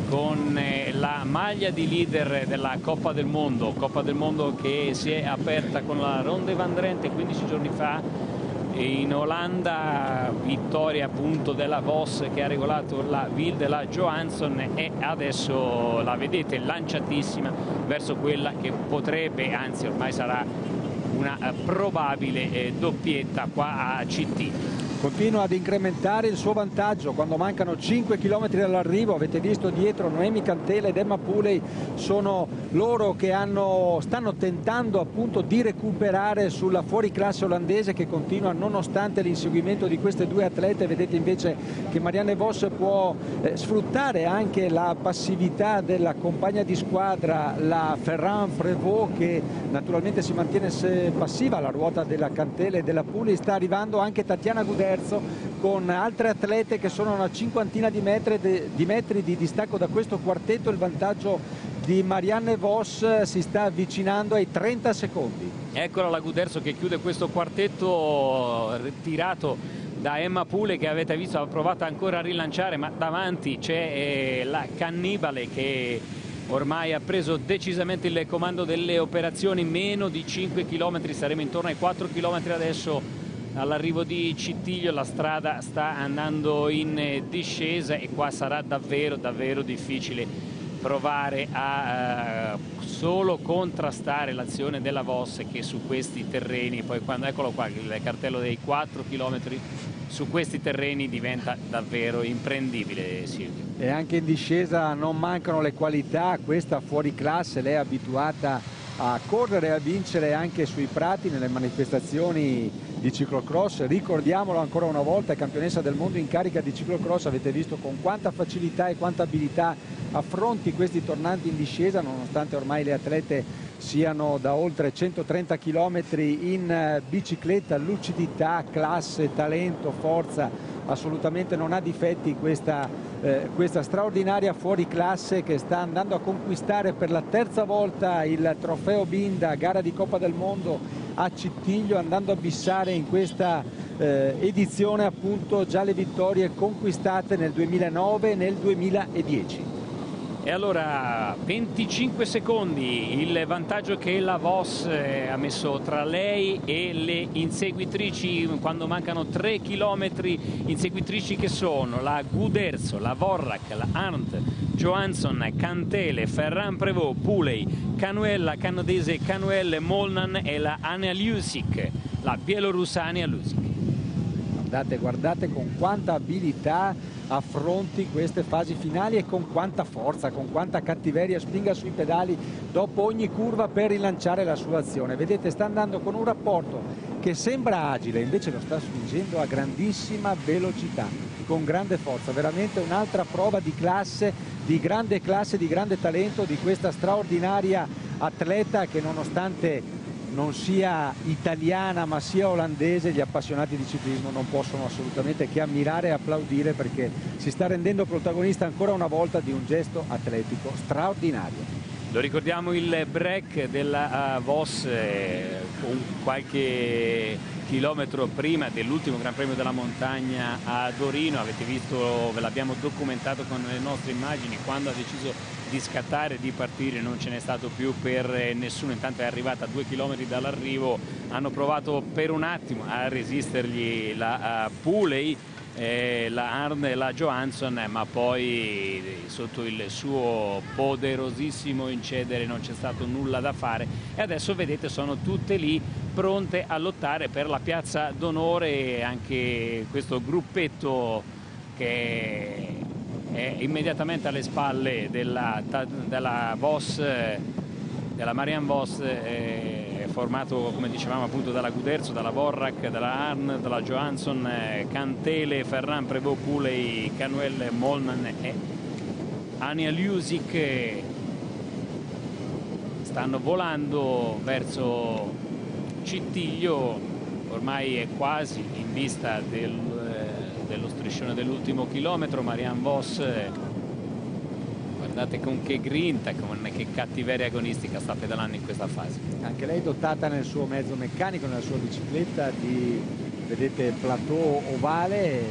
con eh, la maglia di leader della Coppa del Mondo, Coppa del Mondo che si è aperta con la Ronde Van Drenthe 15 giorni fa in Olanda, vittoria appunto della Voss che ha regolato la Wilde, la Johansson e adesso la vedete lanciatissima verso quella che potrebbe, anzi ormai sarà una eh, probabile eh, doppietta qua a CT continua ad incrementare il suo vantaggio. Quando mancano 5 km dall'arrivo avete visto dietro Noemi Cantele ed Emma Puley sono loro che hanno, stanno tentando appunto di recuperare sulla fuoriclasse olandese che continua nonostante l'inseguimento di queste due atlete. Vedete invece che Marianne Voss può eh, sfruttare anche la passività della compagna di squadra la Ferran Prevot che naturalmente si mantiene passiva. Alla ruota della Cantele e della Puley sta arrivando anche Tatiana Gudè terzo con altre atlete che sono a una cinquantina di metri, di metri di distacco da questo quartetto. Il vantaggio di Marianne Voss si sta avvicinando ai 30 secondi. Eccola la Guderzo che chiude questo quartetto ritirato da Emma Pule che avete visto ha provato ancora a rilanciare ma davanti c'è eh, la Cannibale che ormai ha preso decisamente il comando delle operazioni. Meno di 5 km saremo intorno ai 4 km adesso all'arrivo di Cittiglio la strada sta andando in discesa e qua sarà davvero davvero difficile provare a uh, solo contrastare l'azione della Voss che su questi terreni poi quando eccolo qua il cartello dei 4 km su questi terreni diventa davvero imprendibile Silvio. E anche in discesa non mancano le qualità questa fuori classe lei è abituata a correre e a vincere anche sui prati nelle manifestazioni di ciclocross, ricordiamolo ancora una volta, è campionessa del mondo in carica di ciclocross, avete visto con quanta facilità e quanta abilità affronti questi tornanti in discesa, nonostante ormai le atlete siano da oltre 130 km in eh, bicicletta, lucidità, classe, talento, forza, assolutamente non ha difetti questa, eh, questa straordinaria fuori classe che sta andando a conquistare per la terza volta il trofeo Binda, gara di Coppa del Mondo a Cittiglio andando a bissare in questa eh, edizione appunto già le vittorie conquistate nel 2009 e nel 2010. E allora 25 secondi il vantaggio che la Vos eh, ha messo tra lei e le inseguitrici quando mancano 3 km inseguitrici che sono la Guderzo, la Vorrak, la Arndt, Johansson, Cantele, Ferran Prevot, Pulei, Canuella, Canadese, Canuel, Molnan e la Ania Lusic, la bielorussa Ania Lusic. Guardate, guardate con quanta abilità affronti queste fasi finali e con quanta forza, con quanta cattiveria spinga sui pedali dopo ogni curva per rilanciare la sua azione. Vedete, sta andando con un rapporto che sembra agile, invece lo sta spingendo a grandissima velocità, con grande forza, veramente un'altra prova di classe, di grande classe, di grande talento di questa straordinaria atleta che nonostante non sia italiana ma sia olandese, gli appassionati di ciclismo non possono assolutamente che ammirare e applaudire perché si sta rendendo protagonista ancora una volta di un gesto atletico straordinario. Lo ricordiamo il break della uh, Vos eh, qualche chilometro prima dell'ultimo Gran Premio della Montagna a Torino, avete visto, ve l'abbiamo documentato con le nostre immagini, quando ha deciso di scattare, di partire non ce n'è stato più per nessuno, intanto è arrivata a due chilometri dall'arrivo, hanno provato per un attimo a resistergli la uh, Pulei, eh, la Arne e la Johansson ma poi sotto il suo poderosissimo incedere non c'è stato nulla da fare. E adesso vedete sono tutte lì pronte a lottare per la piazza d'onore anche questo gruppetto che è immediatamente alle spalle della, della Voss della Marianne Voss eh, formato come dicevamo appunto dalla Guderzo, dalla Vorrak, dalla Arn, dalla Johansson, eh, Cantele, Ferran, Prevot, Pulei, Canuel, Molnan e Ania Lusic eh, stanno volando verso Cittiglio. Ormai è quasi in vista del, eh, dello striscione dell'ultimo chilometro. Marianne Voss guardate con che grinta, con che cattiveria agonistica sta pedalando in questa fase. Anche lei dotata nel suo mezzo meccanico, nella sua bicicletta di, vedete, plateau ovale,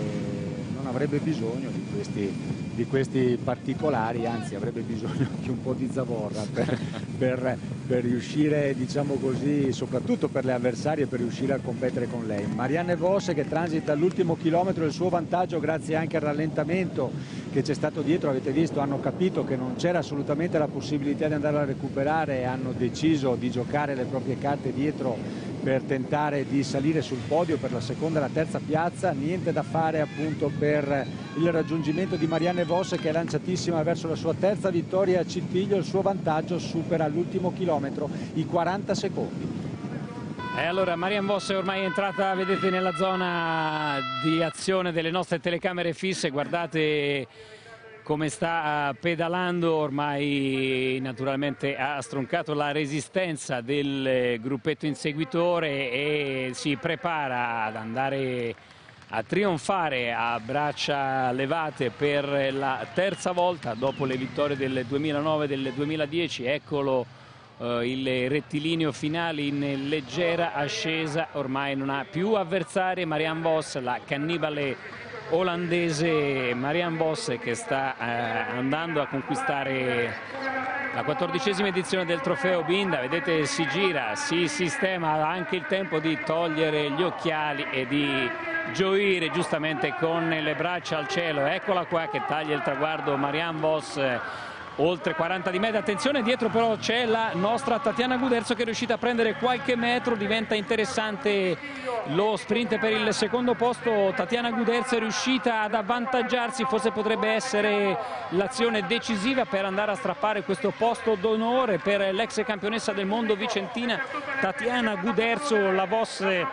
non avrebbe bisogno di questi di questi particolari, anzi avrebbe bisogno anche un po' di zavorra per, per, per, riuscire, diciamo così, soprattutto per le avversarie, per riuscire a competere con lei. Marianne Vosse che transita all'ultimo chilometro il suo vantaggio grazie anche al rallentamento che c'è stato dietro, avete visto, hanno capito che non c'era assolutamente la possibilità di andare a recuperare e hanno deciso di giocare le proprie carte dietro per tentare di salire sul podio per la seconda e la terza piazza, niente da fare appunto per il raggiungimento di Marianne Voss che è lanciatissima verso la sua terza vittoria. A Cittiglio, il suo vantaggio supera all'ultimo chilometro i 40 secondi. E allora Marianne Voss è ormai entrata, vedete, nella zona di azione delle nostre telecamere fisse, guardate come sta pedalando ormai naturalmente ha stroncato la resistenza del gruppetto inseguitore e si prepara ad andare a trionfare a braccia levate per la terza volta dopo le vittorie del 2009 e del 2010 eccolo eh, il rettilineo finale in leggera ascesa. Ormai non ha più avversari Marianne Voss la cannibale olandese Marianne Bosse che sta eh, andando a conquistare la quattordicesima edizione del trofeo Binda, vedete si gira, si sistema, ha anche il tempo di togliere gli occhiali e di gioire giustamente con le braccia al cielo, eccola qua che taglia il traguardo Marianne Voss oltre 40 di media, attenzione dietro però c'è la nostra Tatiana Guderzo che è riuscita a prendere qualche metro, diventa interessante lo sprint per il secondo posto, Tatiana Guderzo è riuscita ad avvantaggiarsi, forse potrebbe essere l'azione decisiva per andare a strappare questo posto d'onore per l'ex campionessa del mondo vicentina Tatiana Guderzo, la Vosse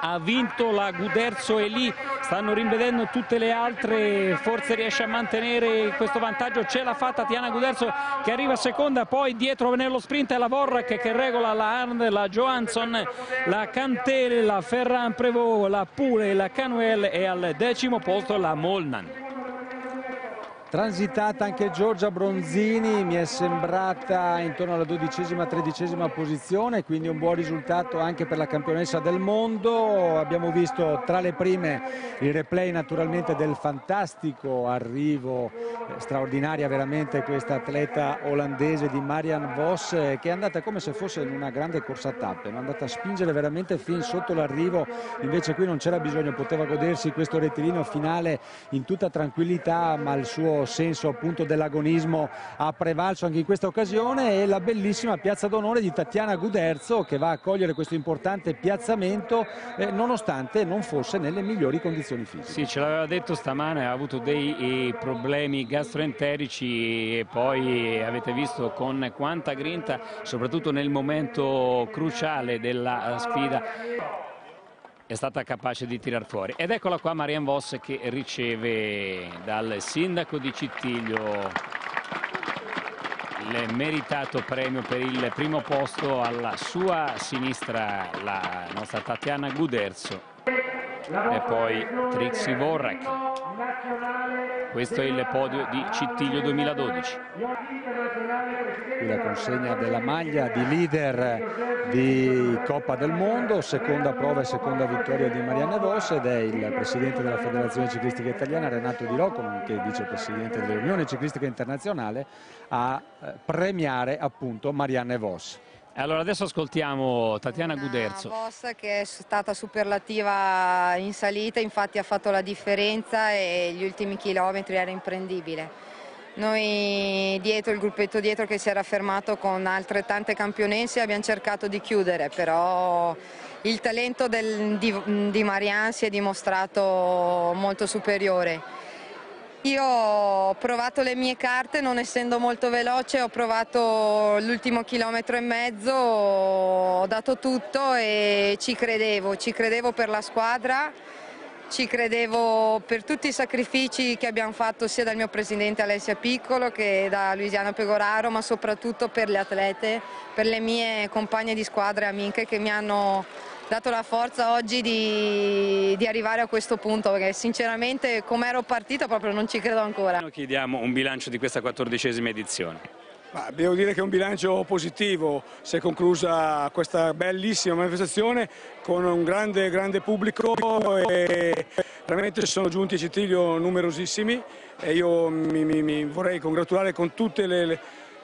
ha vinto la Guderzo e lì stanno rivedendo tutte le altre forse riesce a mantenere questo vantaggio. Ce l'ha fatta Tiana Guderzo che arriva seconda poi dietro nello sprint è la Vorrak che regola la Arnd, la Johansson la Cantele, la Ferran Prevot la Pule, la Canuel e al decimo posto la Molnan transitata anche Giorgia Bronzini, mi è sembrata intorno alla dodicesima, tredicesima posizione, quindi un buon risultato anche per la campionessa del mondo. Abbiamo visto tra le prime il replay naturalmente del fantastico arrivo, eh, straordinaria veramente questa atleta olandese di Marian Vos eh, che è andata come se fosse in una grande corsa a tappe, è andata a spingere veramente fin sotto l'arrivo, invece qui non c'era bisogno, poteva godersi questo rettilineo finale in tutta tranquillità, ma il suo senso appunto dell'agonismo ha prevalso anche in questa occasione e la bellissima piazza d'onore di Tatiana Guderzo che va a cogliere questo importante piazzamento eh, nonostante non fosse nelle migliori condizioni fisiche. Sì, ce l'aveva detto stamane, ha avuto dei problemi gastroenterici e poi avete visto con quanta grinta, soprattutto nel momento cruciale della sfida, è stata capace di tirar fuori. Ed eccola qua Marian Voss che riceve dal sindaco di Cittiglio il meritato premio per il primo posto alla sua sinistra la nostra Tatiana Guderzo e poi Trixie Vorrak. Questo è il podio di Cittiglio 2012. Qui la consegna della maglia di leader di Coppa del Mondo, seconda prova e seconda vittoria di Marianne Voss ed è il presidente della Federazione Ciclistica Italiana Renato Di Rocco, nonché vicepresidente dell'Unione Ciclistica Internazionale, a eh, premiare appunto Marianne Voss. Allora adesso ascoltiamo Tatiana Guderzo. Voss che è stata superlativa in salita, infatti ha fatto la differenza e gli ultimi chilometri era imprendibile. Noi dietro, il gruppetto dietro che si era fermato con altrettante campionesse abbiamo cercato di chiudere, però il talento del, di, di Marianne si è dimostrato molto superiore. Io ho provato le mie carte, non essendo molto veloce, ho provato l'ultimo chilometro e mezzo, ho dato tutto e ci credevo, ci credevo per la squadra, ci credevo per tutti i sacrifici che abbiamo fatto sia dal mio presidente Alessia Piccolo che da Luisiano Pegoraro, ma soprattutto per le atlete, per le mie compagne di squadra e amiche che mi hanno dato la forza oggi di, di arrivare a questo punto perché sinceramente come ero partita proprio non ci credo ancora. Chiediamo un bilancio di questa quattordicesima edizione. Ma devo dire che è un bilancio positivo, si è conclusa questa bellissima manifestazione con un grande, grande pubblico e veramente sono giunti a Cittiglio numerosissimi e io mi, mi, mi vorrei congratulare con tutte le, le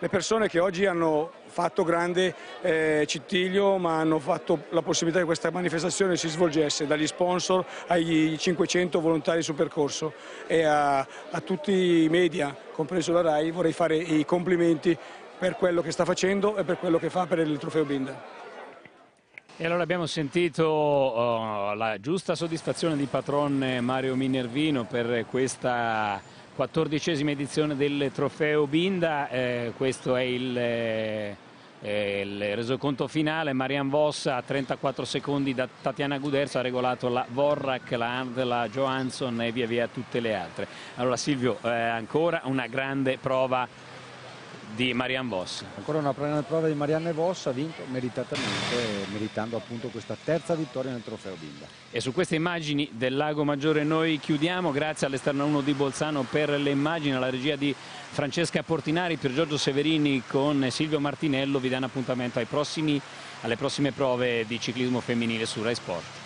persone che oggi hanno fatto grande eh, Cittiglio ma hanno fatto la possibilità che questa manifestazione si svolgesse dagli sponsor ai 500 volontari sul percorso e a, a tutti i media, compreso la RAI, vorrei fare i complimenti per quello che sta facendo e per quello che fa per il trofeo Binda. E allora abbiamo sentito oh, la giusta soddisfazione di patron Mario Minervino per questa quattordicesima edizione del trofeo Binda, eh, questo è il, eh, il resoconto finale, Marian Voss a 34 secondi da Tatiana Guderzo ha regolato la Vorrak, la Hard, la Johansson e via via tutte le altre. Allora Silvio, eh, ancora una grande prova di Marianne Voss. Ancora una prova di Marianne Voss, ha vinto meritatamente, meritando appunto questa terza vittoria nel trofeo Binda. E su queste immagini del Lago Maggiore noi chiudiamo, grazie all'esterno 1 di Bolzano per le immagini, alla regia di Francesca Portinari, per Giorgio Severini con Silvio Martinello vi danno appuntamento prossimi, alle prossime prove di ciclismo femminile su Rai Sport.